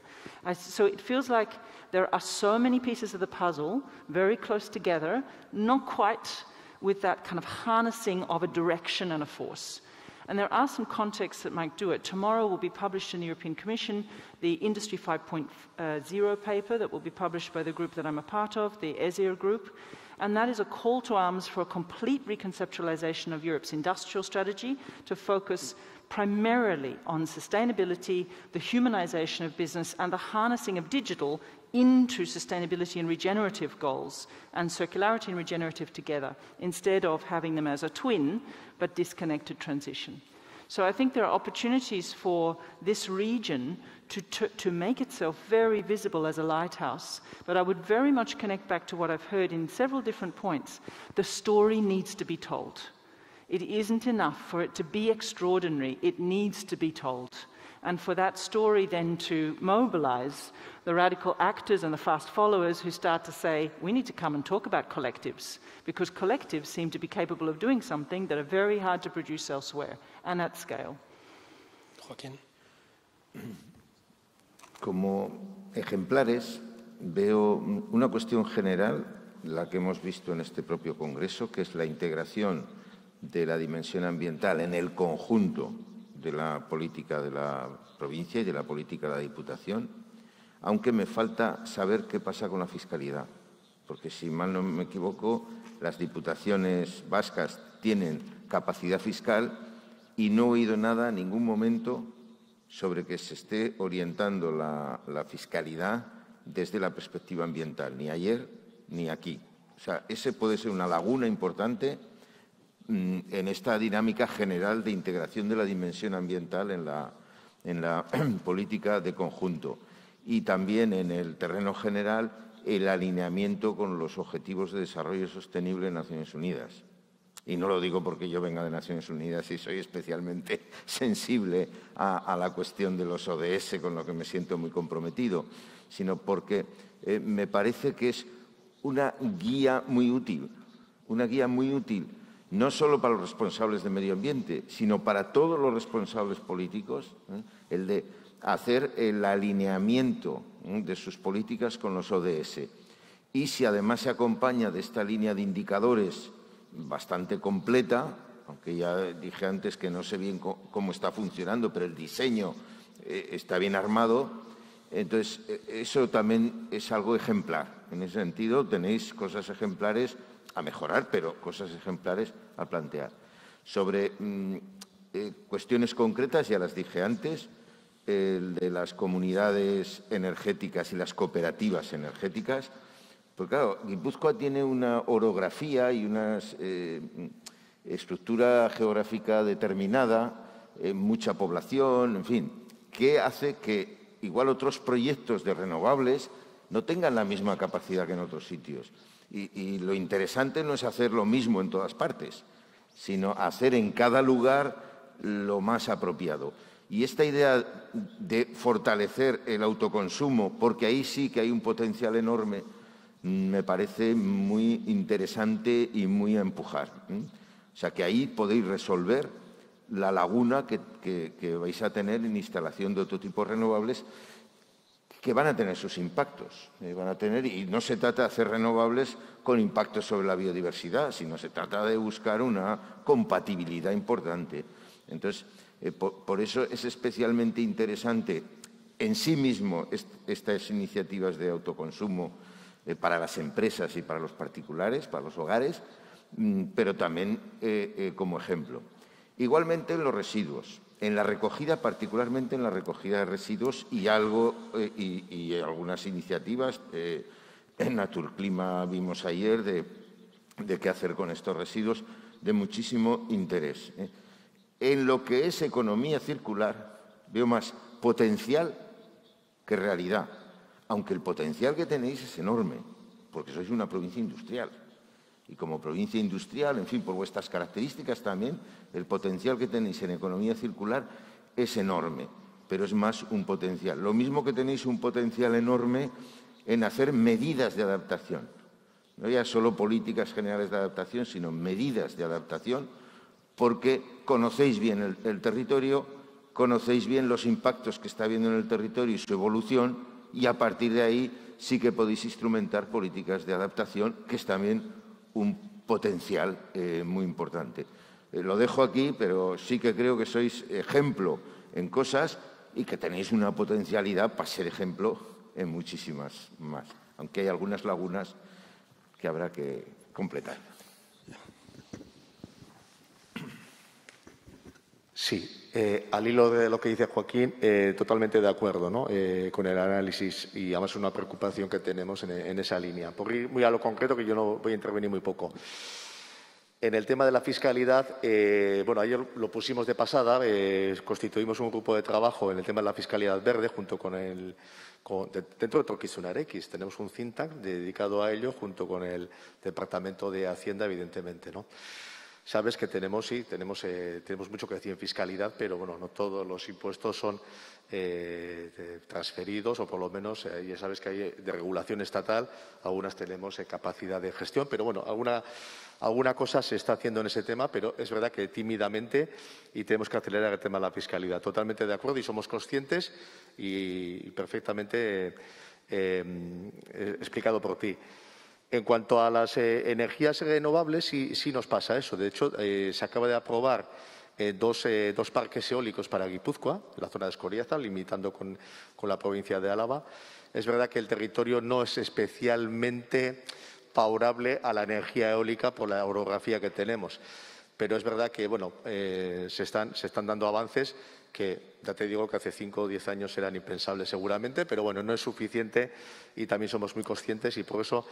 So it feels like there are so many pieces of the puzzle very close together, not quite with that kind of harnessing of a direction and a force. And there are some contexts that might do it. Tomorrow will be published in the European Commission the Industry 5.0 uh, paper that will be published by the group that I'm a part of, the ESIR group and that is a call to arms for a complete reconceptualization of Europe's industrial strategy to focus primarily on sustainability, the humanization of business, and the harnessing of digital into sustainability and regenerative goals, and circularity and regenerative together, instead of having them as a twin but disconnected transition. So I think there are opportunities for this region to, to, to, make itself very visible as a lighthouse. But I would very much connect back to what I've heard in several different points. The story needs to be told. It isn't enough for it to be extraordinary, it needs to be told. And for that story then to mobilize the radical actors and the fast followers who start to say, we need to come and talk about collectives, because collectives seem to be capable of doing something that are very hard to produce elsewhere and at scale. Joaquín. Como ejemplares veo una cuestión general, la que hemos visto en este propio Congreso, que es la integración de la dimensión ambiental en el conjunto de la política de la provincia y de la política de la Diputación, aunque me falta saber qué pasa con la fiscalidad, porque si mal no me equivoco, las diputaciones vascas tienen capacidad fiscal y no he oído nada en ningún momento sobre que se esté orientando la, fiscalidad desde la perspectiva ambiental, ni ayer ni aquí. O sea, ese puede ser una laguna importante mmm, en esta dinámica general de integración de la dimensión ambiental en la, en la política de conjunto y también en el terreno general el alineamiento con los objetivos de desarrollo sostenible de Naciones Unidas. Y no lo digo porque yo venga de Naciones Unidas y soy especialmente sensible a, la cuestión de los ODS, con lo que me siento muy comprometido, sino porque eh, me parece que es una guía muy útil, una guía muy útil no solo para los responsables de medio ambiente, sino para todos los responsables políticos, ¿eh? el de hacer el alineamiento ¿eh? de sus políticas con los ODS. Y si además se acompaña de esta línea de indicadores bastante completa, aunque ya dije antes que no sé bien cómo está funcionando, pero el diseño eh, está bien armado. Entonces, eh, eso también es algo ejemplar. En ese sentido, tenéis cosas ejemplares a mejorar, pero cosas ejemplares a plantear. Sobre mmm, eh, cuestiones concretas, ya las dije antes, el de las comunidades energéticas y las cooperativas energéticas, pues claro, Guipúzcoa tiene una orografía y una eh, estructura geográfica determinada, eh, mucha población, en fin, que hace que igual otros proyectos de renovables no tengan la misma capacidad que en otros sitios. Y lo interesante no es hacer lo mismo en todas partes, sino hacer en cada lugar lo más apropiado. Y esta idea de fortalecer el autoconsumo, porque ahí sí que hay un potencial enorme, me parece muy interesante y muy a empujar. O sea, que ahí podéis resolver la laguna que, vais a tener en instalación de otro tipo de renovables que van a tener sus impactos. Eh, van a tener, y no se trata de hacer renovables con impactos sobre la biodiversidad, sino se trata de buscar una compatibilidad importante. Entonces, eh, por, eso es especialmente interesante en sí mismo est estas iniciativas de autoconsumo para las empresas y para los particulares, para los hogares, mmm, pero también eh, eh, como ejemplo. Igualmente en los residuos, en la recogida, particularmente en la recogida de residuos y algo eh, y, algunas iniciativas eh, en Naturclima vimos ayer de, qué hacer con estos residuos de muchísimo interés. Eh. En lo que es economía circular veo más potencial que realidad aunque el potencial que tenéis es enorme, porque sois una provincia industrial. Y como provincia industrial, en fin, por vuestras características también, el potencial que tenéis en economía circular es enorme, pero es más un potencial. Lo mismo que tenéis un potencial enorme en hacer medidas de adaptación. no ya solo políticas generales de adaptación, sino medidas de adaptación, porque conocéis bien el, territorio, conocéis bien los impactos que está habiendo en el territorio y su evolución, y a partir de ahí sí que podéis instrumentar políticas de adaptación, que es también un potencial eh, muy importante. Eh, lo dejo aquí, pero sí que creo que sois ejemplo en cosas y que tenéis una potencialidad para ser ejemplo en muchísimas más, aunque hay algunas lagunas que habrá que completar. Sí, eh, al hilo de lo que dice Joaquín, eh, totalmente de acuerdo ¿no? eh, con el análisis y además una preocupación que tenemos en, esa línea. Por ir muy a lo concreto, que yo no voy a intervenir muy poco. En el tema de la fiscalidad, bueno, ayer lo pusimos de pasada, constituimos un grupo de trabajo en el tema de la fiscalidad verde junto con el, dentro de Torquisunar X tenemos un think tank dedicado a ello junto con el Departamento de Hacienda, evidentemente. ¿no? Sabes que tenemos, sí, tenemos, eh, tenemos mucho que decir en fiscalidad, pero bueno, no todos los impuestos son eh, transferidos o por lo menos eh, ya sabes que hay de regulación estatal, algunas tenemos capacidad de gestión, pero bueno, alguna, alguna cosa se está haciendo en ese tema, pero es verdad que tímidamente y tenemos que acelerar el tema de la fiscalidad. Totalmente de acuerdo y somos conscientes y, perfectamente explicado por ti. En cuanto a las eh, energías renovables, sí, nos pasa eso. De hecho, eh, se acaba de aprobar eh, dos, parques eólicos para Guipúzcoa, la zona de Escoriaza, limitando con, la provincia de Álava. Es verdad que el territorio no es especialmente favorable a la energía eólica por la orografía que tenemos. Pero es verdad que bueno, se están dando avances que ya te digo que hace cinco o diez años eran impensables seguramente, pero bueno, no es suficiente y también somos muy conscientes y por eso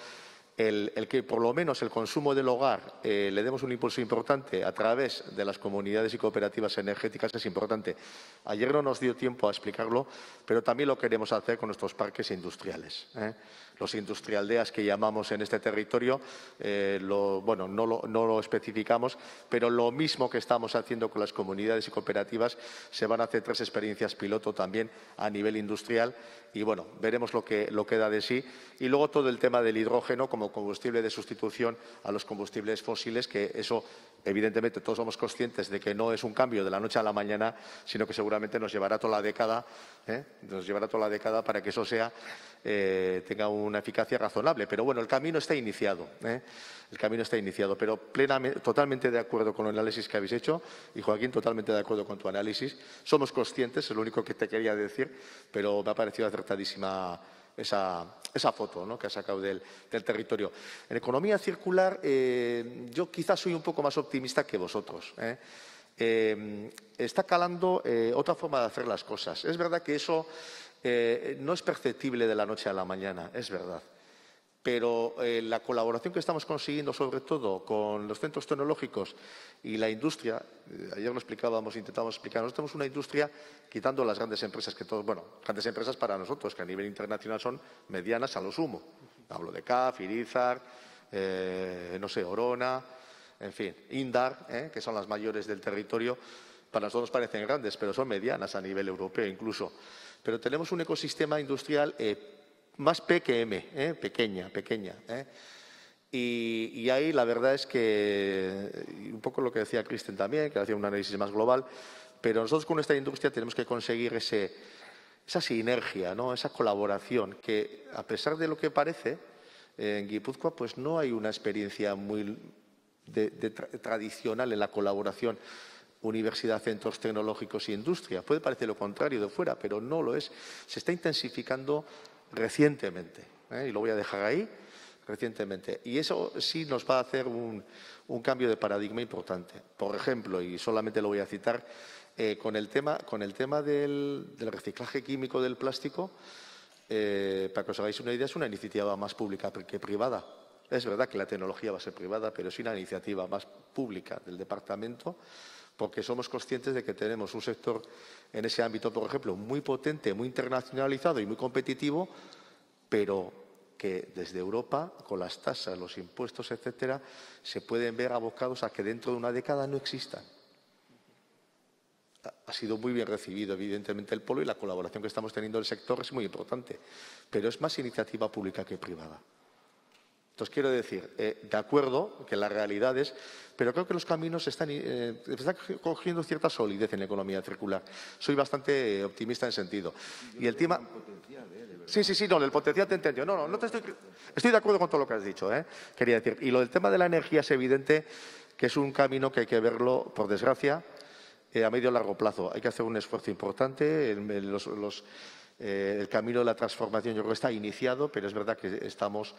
el, que por lo menos el consumo del hogar eh, le demos un impulso importante a través de las comunidades y cooperativas energéticas es importante. Ayer no nos dio tiempo a explicarlo, pero también lo queremos hacer con nuestros parques industriales. ¿eh? Los industrialdeas que llamamos en este territorio, eh, bueno, no lo, especificamos, pero lo mismo que estamos haciendo con las comunidades y cooperativas, se van a hacer tres experiencias piloto también a nivel industrial y bueno, veremos lo que, lo que da de sí. Y luego todo el tema del hidrógeno como combustible de sustitución a los combustibles fósiles, que eso evidentemente todos somos conscientes de que no es un cambio de la noche a la mañana, sino que seguramente nos llevará toda la década, ¿eh? nos llevará toda la década para que eso sea, eh, tenga una eficacia razonable. Pero bueno, el camino está iniciado. ¿eh? El camino está iniciado, pero plenamente, totalmente de acuerdo con el análisis que habéis hecho y Joaquín, totalmente de acuerdo con tu análisis. Somos conscientes, es lo único que te quería decir, pero me ha parecido acertadísima esa, foto ¿no? que ha sacado del, territorio. En economía circular, eh, yo quizás soy un poco más optimista que vosotros. ¿eh? Eh, está calando otra forma de hacer las cosas. Es verdad que eso no es perceptible de la noche a la mañana, es verdad pero la colaboración que estamos consiguiendo, sobre todo con los centros tecnológicos y la industria, ayer lo explicábamos, intentábamos explicar, nosotros tenemos una industria, quitando las grandes empresas, que todos, bueno, grandes empresas para nosotros, que a nivel internacional son medianas a lo sumo. Hablo de CAF, Irizar, eh, no sé, Orona, en fin, Indar, eh, que son las mayores del territorio. Para nosotros parecen grandes, pero son medianas a nivel europeo incluso. Pero tenemos un ecosistema industrial eh, más P que M, ¿eh? pequeña, pequeña. ¿eh? Y, ahí la verdad es que, un poco lo que decía Kristen también, que hacía un análisis más global, pero nosotros con esta industria tenemos que conseguir esa sinergia, ¿no? esa colaboración, que a pesar de lo que parece, en Guipúzcoa pues no hay una experiencia muy tradicional en la colaboración universidad, centros tecnológicos y industria. Puede parecer lo contrario de fuera, pero no lo es. Se está intensificando recientemente, ¿eh? y lo voy a dejar ahí, recientemente. Y eso sí nos va a hacer un, cambio de paradigma importante. Por ejemplo, y solamente lo voy a citar, eh, con el tema, con el tema del, reciclaje químico del plástico, eh, para que os hagáis una idea, es una iniciativa más pública que privada. Es verdad que la tecnología va a ser privada, pero es una iniciativa más pública del departamento porque somos conscientes de que tenemos un sector en ese ámbito, por ejemplo, muy potente, muy internacionalizado y muy competitivo, pero que desde Europa, con las tasas, los impuestos, etcétera, se pueden ver abocados a que dentro de una década no existan. Ha sido muy bien recibido, evidentemente, el polo y la colaboración que estamos teniendo en el sector es muy importante, pero es más iniciativa pública que privada. Entonces, quiero decir, eh, de acuerdo que las realidades, pero creo que los caminos están, eh, están cogiendo cierta solidez en la economía circular. Soy bastante optimista en sentido. Y el tema... Sí, sí, sí, no, el potencial te entendió. No, no, no te estoy... Estoy de acuerdo con todo lo que has dicho, ¿eh? quería decir. Y lo del tema de la energía es evidente que es un camino que hay que verlo, por desgracia, a medio y largo plazo. Hay que hacer un esfuerzo importante. el camino de la transformación yo creo que está iniciado, pero es verdad que estamos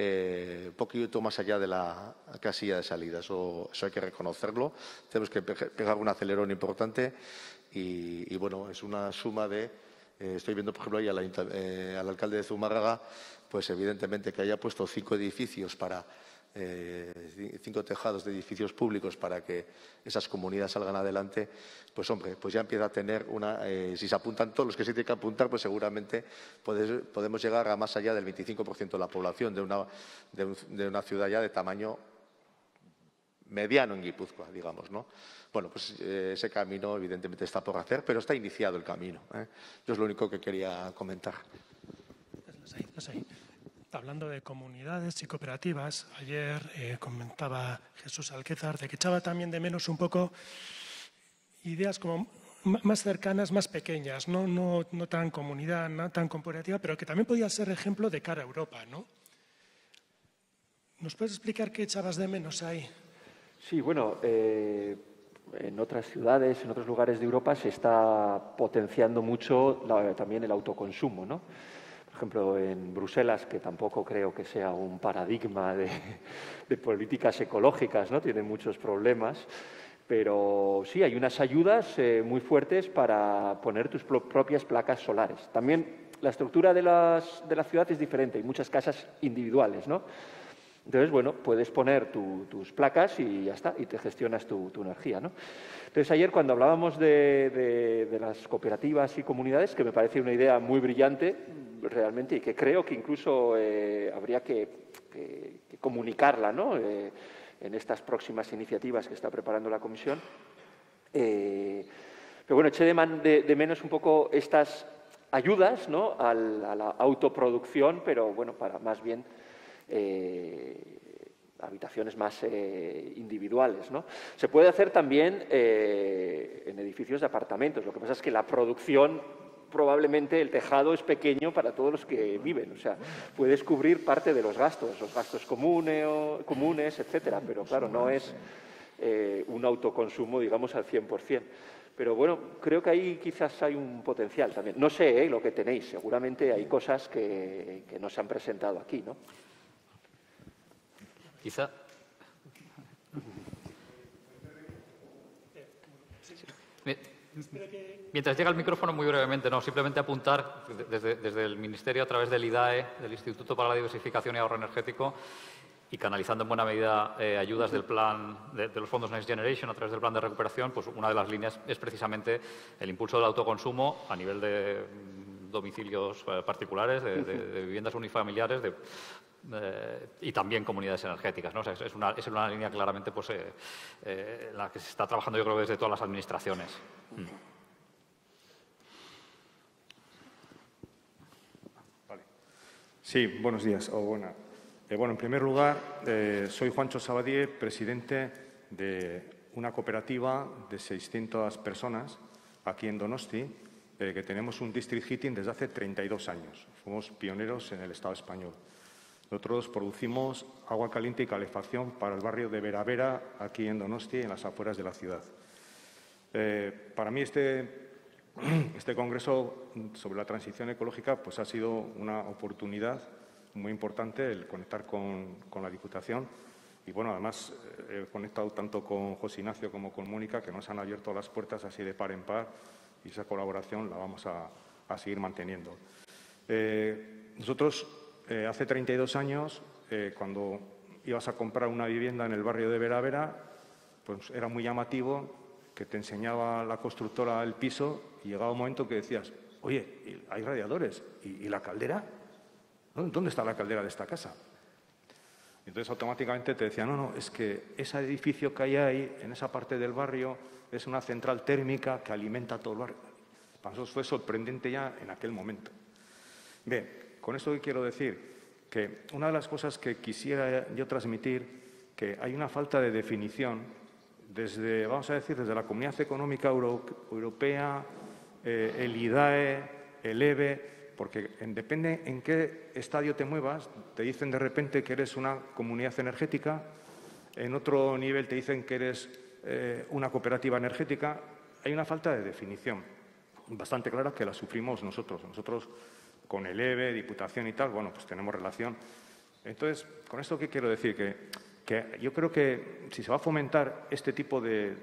eh, un poquito más allá de la casilla de salida. Eso, hay que reconocerlo. Tenemos que pegar un acelerón importante y, bueno, es una suma de. Eh, estoy viendo, por ejemplo, ahí al, eh, al alcalde de Zumárraga, pues evidentemente que haya puesto cinco edificios para eh, cinco tejados de edificios públicos para que esas comunidades salgan adelante, pues hombre, pues ya empieza a tener una, eh, si se apuntan todos los que se tienen que apuntar, pues seguramente podemos llegar a más allá del 25% de la población de una, de, una ciudad ya de tamaño mediano en Guipúzcoa, digamos, ¿no? Bueno, pues eh, ese camino evidentemente está por hacer, pero está iniciado el camino. Yo es lo único que quería comentar. Hablando de comunidades y cooperativas, ayer eh, comentaba Jesús Alquezar de que echaba también de menos un poco ideas como más cercanas, más pequeñas, no tan comunidad, no tan cooperativa, pero que también podía ser ejemplo de cara a Europa, ¿no? ¿Nos puedes explicar qué echabas de menos ahí? Sí, bueno, eh, en otras ciudades, en otros lugares de Europa se está potenciando mucho también el autoconsumo, ¿no? Ejemplo, en Bruselas, que tampoco creo que sea un paradigma de, políticas ecológicas, ¿no? tiene muchos problemas, pero sí, hay unas ayudas eh, muy fuertes para poner tus propias placas solares. También la estructura de, las, de la ciudad es diferente, hay muchas casas individuales, ¿no? Entonces, bueno, puedes poner tus placas y ya está, y te gestionas tu, energía. ¿no? Entonces, ayer cuando hablábamos de, las cooperativas y comunidades, que me parece una idea muy brillante, realmente, y que creo que incluso eh, habría que, comunicarla ¿no? Eh, en estas próximas iniciativas que está preparando la Comisión. Eh, pero bueno, eché de, menos un poco estas ayudas ¿no? a la autoproducción, pero bueno, para más bien habitaciones más individuales. ¿no? Se puede hacer también en edificios de apartamentos. Lo que pasa es que la producción probablemente el tejado es pequeño para todos los que viven, o sea, puedes cubrir parte de los gastos, los gastos comunes, comunes etcétera, pero claro, no es un autoconsumo, digamos, al 100%. Pero bueno, creo que ahí quizás hay un potencial también. No sé lo que tenéis, seguramente hay cosas que, que no se han presentado aquí, ¿no? Quizá. Mientras llega el micrófono, muy brevemente, no, simplemente apuntar desde, el Ministerio a través del IDAE, del Instituto para la Diversificación y Ahorro Energético, y canalizando en buena medida eh, ayudas del plan de, los fondos Next Generation a través del plan de recuperación, pues una de las líneas es precisamente el impulso del autoconsumo a nivel de domicilios eh, particulares, de, viviendas unifamiliares, eh, y también comunidades energéticas. es, una, es, una, línea claramente pues, eh, eh, la que se está trabajando yo creo desde todas las administraciones. Mm. Sí, buenos días. O bueno, en primer lugar, soy Juancho Sabadier, presidente de una cooperativa de 600 personas aquí en Donosti, que tenemos un district heating desde hace 32 años. Fuimos pioneros en el Estado español. Nosotros producimos agua caliente y calefacción para el barrio de Veravera, aquí en Donosti, en las afueras de la ciudad. Eh, para mí este, este, congreso sobre la transición ecológica pues, ha sido una oportunidad muy importante el conectar con, la Diputación y bueno, además eh, he conectado tanto con José Ignacio como con Mónica que nos han abierto las puertas así de par en par y esa colaboración la vamos a, seguir manteniendo. Eh, nosotros eh, hace 32 años, eh, cuando ibas a comprar una vivienda en el barrio de Vera Vera, pues era muy llamativo que te enseñaba la constructora el piso y llegaba un momento que decías, oye, hay radiadores, ¿y, la caldera? ¿Dónde está la caldera de esta casa? Entonces automáticamente te decía, no, no, es que ese edificio que hay ahí, en esa parte del barrio, es una central térmica que alimenta todo el barrio. Para nosotros fue sorprendente ya en aquel momento. Bien, con esto quiero decir que una de las cosas que quisiera yo transmitir, que hay una falta de definición desde, vamos a decir, desde la Comunidad Económica Europea, eh, el IDAE, el EBE, porque depende en qué estadio te muevas, te dicen de repente que eres una comunidad energética, en otro nivel te dicen que eres eh, una cooperativa energética. Hay una falta de definición bastante clara que la sufrimos nosotros. Nosotros con el EBE, Diputación y tal, bueno, pues tenemos relación. Entonces, ¿con esto qué quiero decir? Que, yo creo que si se va a fomentar este tipo de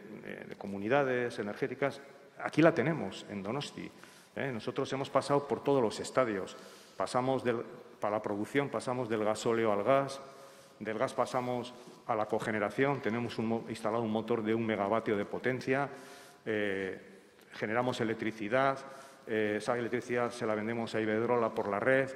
comunidades energéticas, aquí la tenemos, en Donosti. ¿Eh? Nosotros hemos pasado por todos los estadios. Pasamos para la producción pasamos del gasóleo al gas, del gas pasamos a la cogeneración, tenemos instalado un motor de un megavatio de potencia, eh, generamos electricidad, eh, esa electricidad se la vendemos a Iberdrola por la red.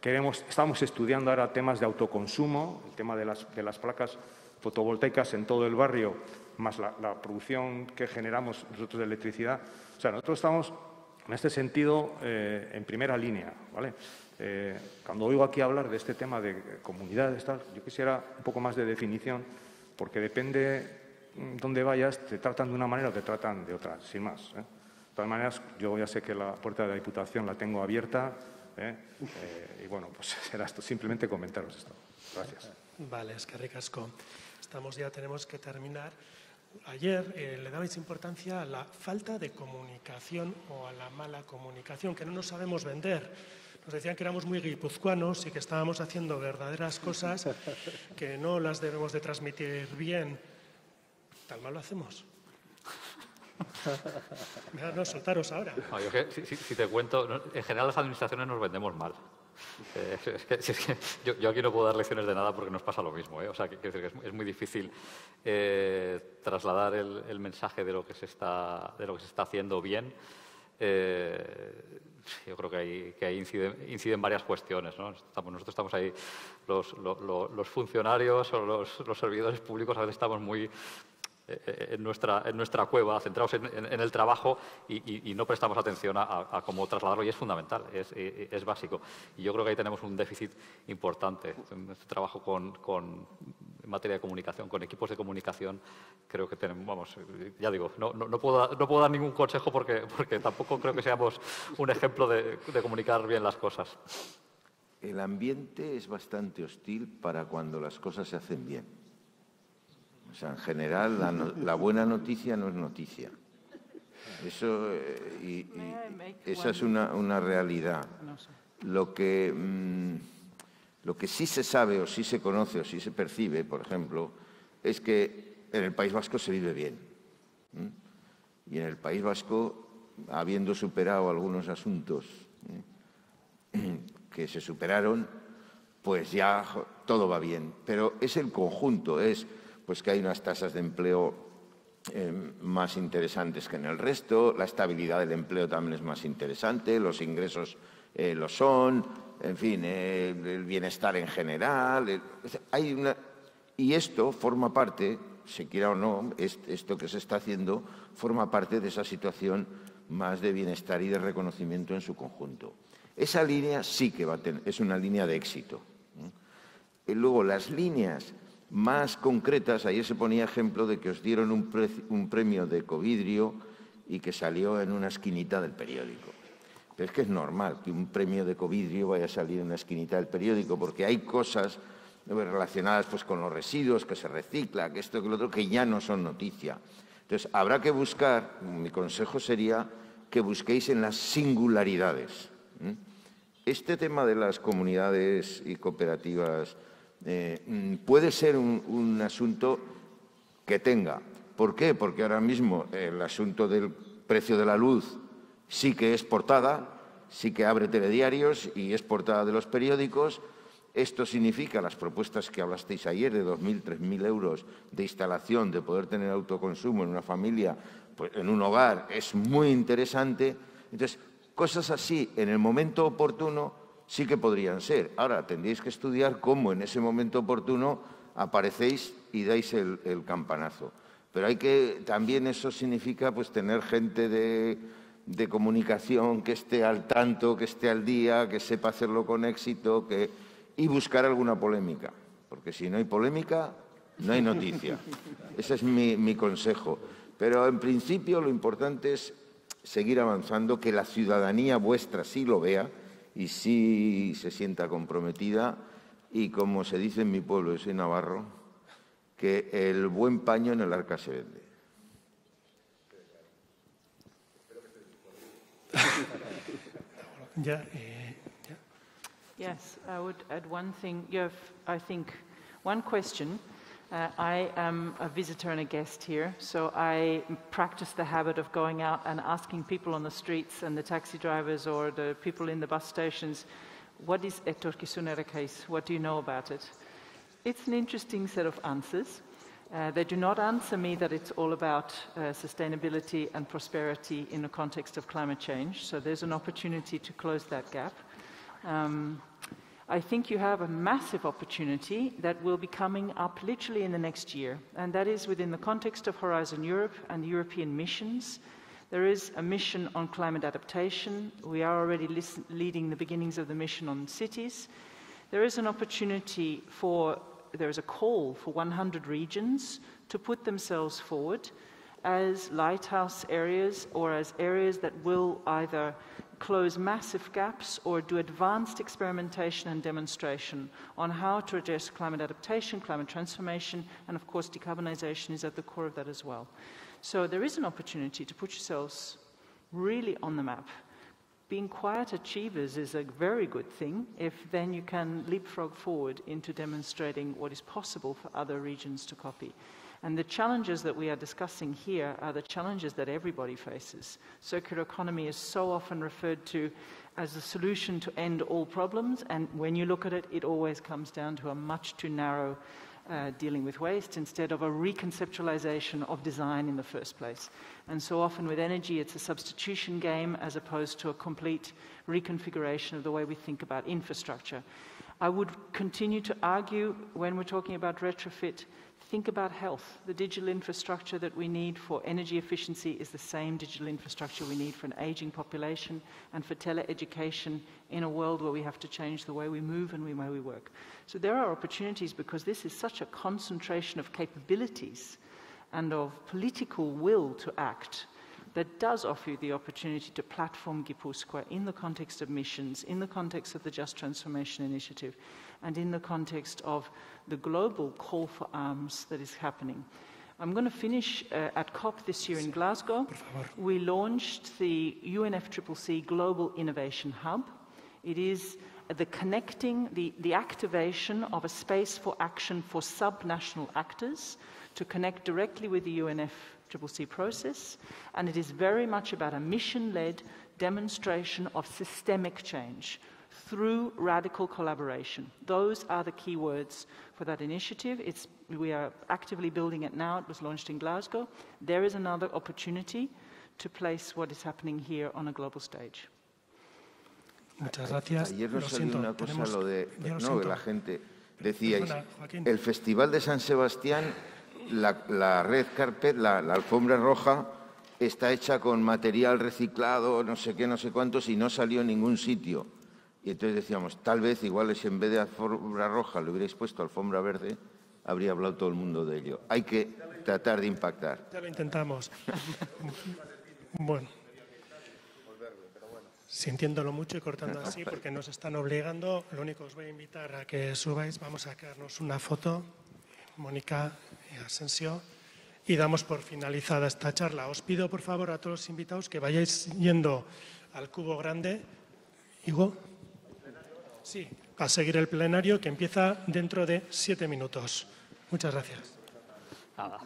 Queremos, estamos estudiando ahora temas de autoconsumo, el tema de las, de las placas fotovoltaicas en todo el barrio, más la, la, producción que generamos nosotros de electricidad. O sea, nosotros estamos en este sentido, eh, en primera línea, ¿vale? Eh, cuando oigo aquí hablar de este tema de comunidades, tal, yo quisiera un poco más de definición, porque depende dónde vayas, te tratan de una manera o te tratan de otra, sin más. ¿eh? De todas maneras, yo ya sé que la puerta de la Diputación la tengo abierta y bueno, pues será esto, simplemente comentaros esto. Gracias. Vale, es que ricasco. Estamos ya, tenemos que terminar ayer eh, le dabais importancia a la falta de comunicación o a la mala comunicación, que no nos sabemos vender. Nos decían que éramos muy guipuzcoanos y que estábamos haciendo verdaderas cosas que no las debemos de transmitir bien. ¿Tal mal lo hacemos? no, soltaros ahora. si, te cuento, en general las administraciones nos vendemos mal. Eh, es que, yo, aquí no puedo dar lecciones de nada porque nos pasa lo mismo. ¿eh? O sea, que, es, muy difícil eh, trasladar el, mensaje de lo que se está, de lo que se está haciendo bien. yo creo que ahí, que inciden, varias cuestiones. ¿no? nosotros estamos ahí, los, los funcionarios o los, servidores públicos a veces estamos muy eh, en nuestra, en nuestra cueva, centrados en, el trabajo y, no prestamos atención a, cómo trasladarlo y es fundamental, es, es, básico. Y yo creo que ahí tenemos un déficit importante. En este trabajo con, con, en materia de comunicación, con equipos de comunicación, creo que tenemos, vamos, ya digo, no, no, no, puedo, no puedo dar ningún consejo porque, porque tampoco creo que seamos un ejemplo de, de comunicar bien las cosas. El ambiente es bastante hostil para cuando las cosas se hacen bien. O sea, en general, la, buena noticia no es noticia. Eso, eh, esa es una, realidad. Lo que, mm, lo que sí se sabe o sí se conoce o sí se percibe, por ejemplo, es que en el País Vasco se vive bien. Y en el País Vasco, habiendo superado algunos asuntos que se superaron, pues ya todo va bien. Pero es el conjunto, es pues que hay unas tasas de empleo eh, más interesantes que en el resto, la estabilidad del empleo también es más interesante, los ingresos eh, lo son, en fin, eh, el bienestar en general. hay una, y esto forma parte, se quiera o no, esto que se está haciendo forma parte de esa situación más de bienestar y de reconocimiento en su conjunto. Esa línea sí que va a tener, es una línea de éxito. Y luego las líneas más concretas, ayer se ponía ejemplo de que os dieron un, premio de covidrio y que salió en una esquinita del periódico. Pero es que es normal que un premio de covidrio vaya a salir en una esquinita del periódico, porque hay cosas relacionadas pues, con los residuos, que se recicla, que esto, que lo otro, que ya no son noticia. Entonces, habrá que buscar, mi consejo sería que busquéis en las singularidades. Este tema de las comunidades y cooperativas eh, mm, puede ser un, asunto que tenga. ¿Por qué? Porque ahora mismo el asunto del precio de la luz sí que es portada, sí que abre telediarios y es portada de los periódicos. Esto significa las propuestas que hablasteis ayer de 2.000, 3.000 euros de instalación, de poder tener autoconsumo en una familia, pues, en un hogar, es muy interesante. Entonces, cosas así en el momento oportuno sí que podrían ser. Ahora, tendríais que estudiar cómo en ese momento oportuno aparecéis y dais el, campanazo. Pero hay que, también eso significa pues tener gente de, comunicación que esté al tanto, que esté al día, que sepa hacerlo con éxito, que, y buscar alguna polémica, porque si no hay polémica, no hay noticia. Ese es mi, mi consejo. Pero en principio lo importante es seguir avanzando, que la ciudadanía vuestra sí lo vea y sí se sienta comprometida y como se dice en mi pueblo, yo soy navarro, que el buen paño en el arca se vende. Ya, eh, ya. Yes, I would add one thing. You have, I think, one question. Uh, I am a visitor and a guest here, so I practice the habit of going out and asking people on the streets and the taxi drivers or the people in the bus stations, what is Etorkizunera case? What do you know about it? It's an interesting set of answers. Uh, they do not answer me that it's all about uh, sustainability and prosperity in the context of climate change, so there's an opportunity to close that gap. Um, I think you have a massive opportunity that will be coming up literally in the next year, and that is within the context of Horizon Europe and the European missions. There is a mission on climate adaptation. We are already leading the beginnings of the mission on cities. There is an opportunity for, there is a call for 100 regions to put themselves forward as lighthouse areas or as areas that will either close massive gaps or do advanced experimentation and demonstration on how to address climate adaptation, climate transformation, and of course, decarbonization is at the core of that as well. So there is an opportunity to put yourselves really on the map. Being quiet achievers is a very good thing if then you can leapfrog forward into demonstrating what is possible for other regions to copy. And the challenges that we are discussing here are the challenges that everybody faces. Circular economy is so often referred to as a solution to end all problems, and when you look at it, it always comes down to a much too narrow uh, dealing with waste instead of a reconceptualization of design in the first place. And so often with energy, it's a substitution game as opposed to a complete reconfiguration of the way we think about infrastructure. I would continue to argue when we're talking about retrofit Think about health. The digital infrastructure that we need for energy efficiency is the same digital infrastructure we need for an aging population and for teleeducation in a world where we have to change the way we move and the way we work. So there are opportunities because this is such a concentration of capabilities and of political will to act that does offer you the opportunity to platform Gipuzkoa in the context of missions, in the context of the Just Transformation Initiative, and in the context of the global call for arms that is happening. I'm going to finish uh, at COP this year in Glasgow. We launched the UNFCCC Global Innovation Hub. It is the connecting, the, the activation of a space for action for subnational actors to connect directly with the UNFCCC process. And it is very much about a mission led demonstration of systemic change through radical collaboration. Those are the key words for that initiative. It's, we are actively building it now. It was launched in Glasgow. There is another opportunity to place what is happening here on a global stage. Muchas gracias. Ayer nos Lo salió siento, una cosa, tenemos- lo de, ya lo no, siento. la gente, decíais, Perdona, Joaquín. el Festival de San Sebastián, la, red carpet, la, la alfombra roja, está hecha con material reciclado, no sé qué, no sé cuántos, y no salió en ningún sitio. Y entonces decíamos, tal vez, igual si en vez de alfombra roja le hubierais puesto alfombra verde, habría hablado todo el mundo de ello. Hay que tratar de impactar. Ya lo intentamos. bueno. Sintiéndolo mucho y cortando así, porque nos están obligando, lo único que os voy a invitar a que subáis, vamos a quedarnos una foto, Mónica y Asensio, y damos por finalizada esta charla. Os pido, por favor, a todos los invitados que vayáis yendo al cubo grande. Hugo. Sí, a seguir el plenario que empieza dentro de siete minutos. Muchas gracias. Nada.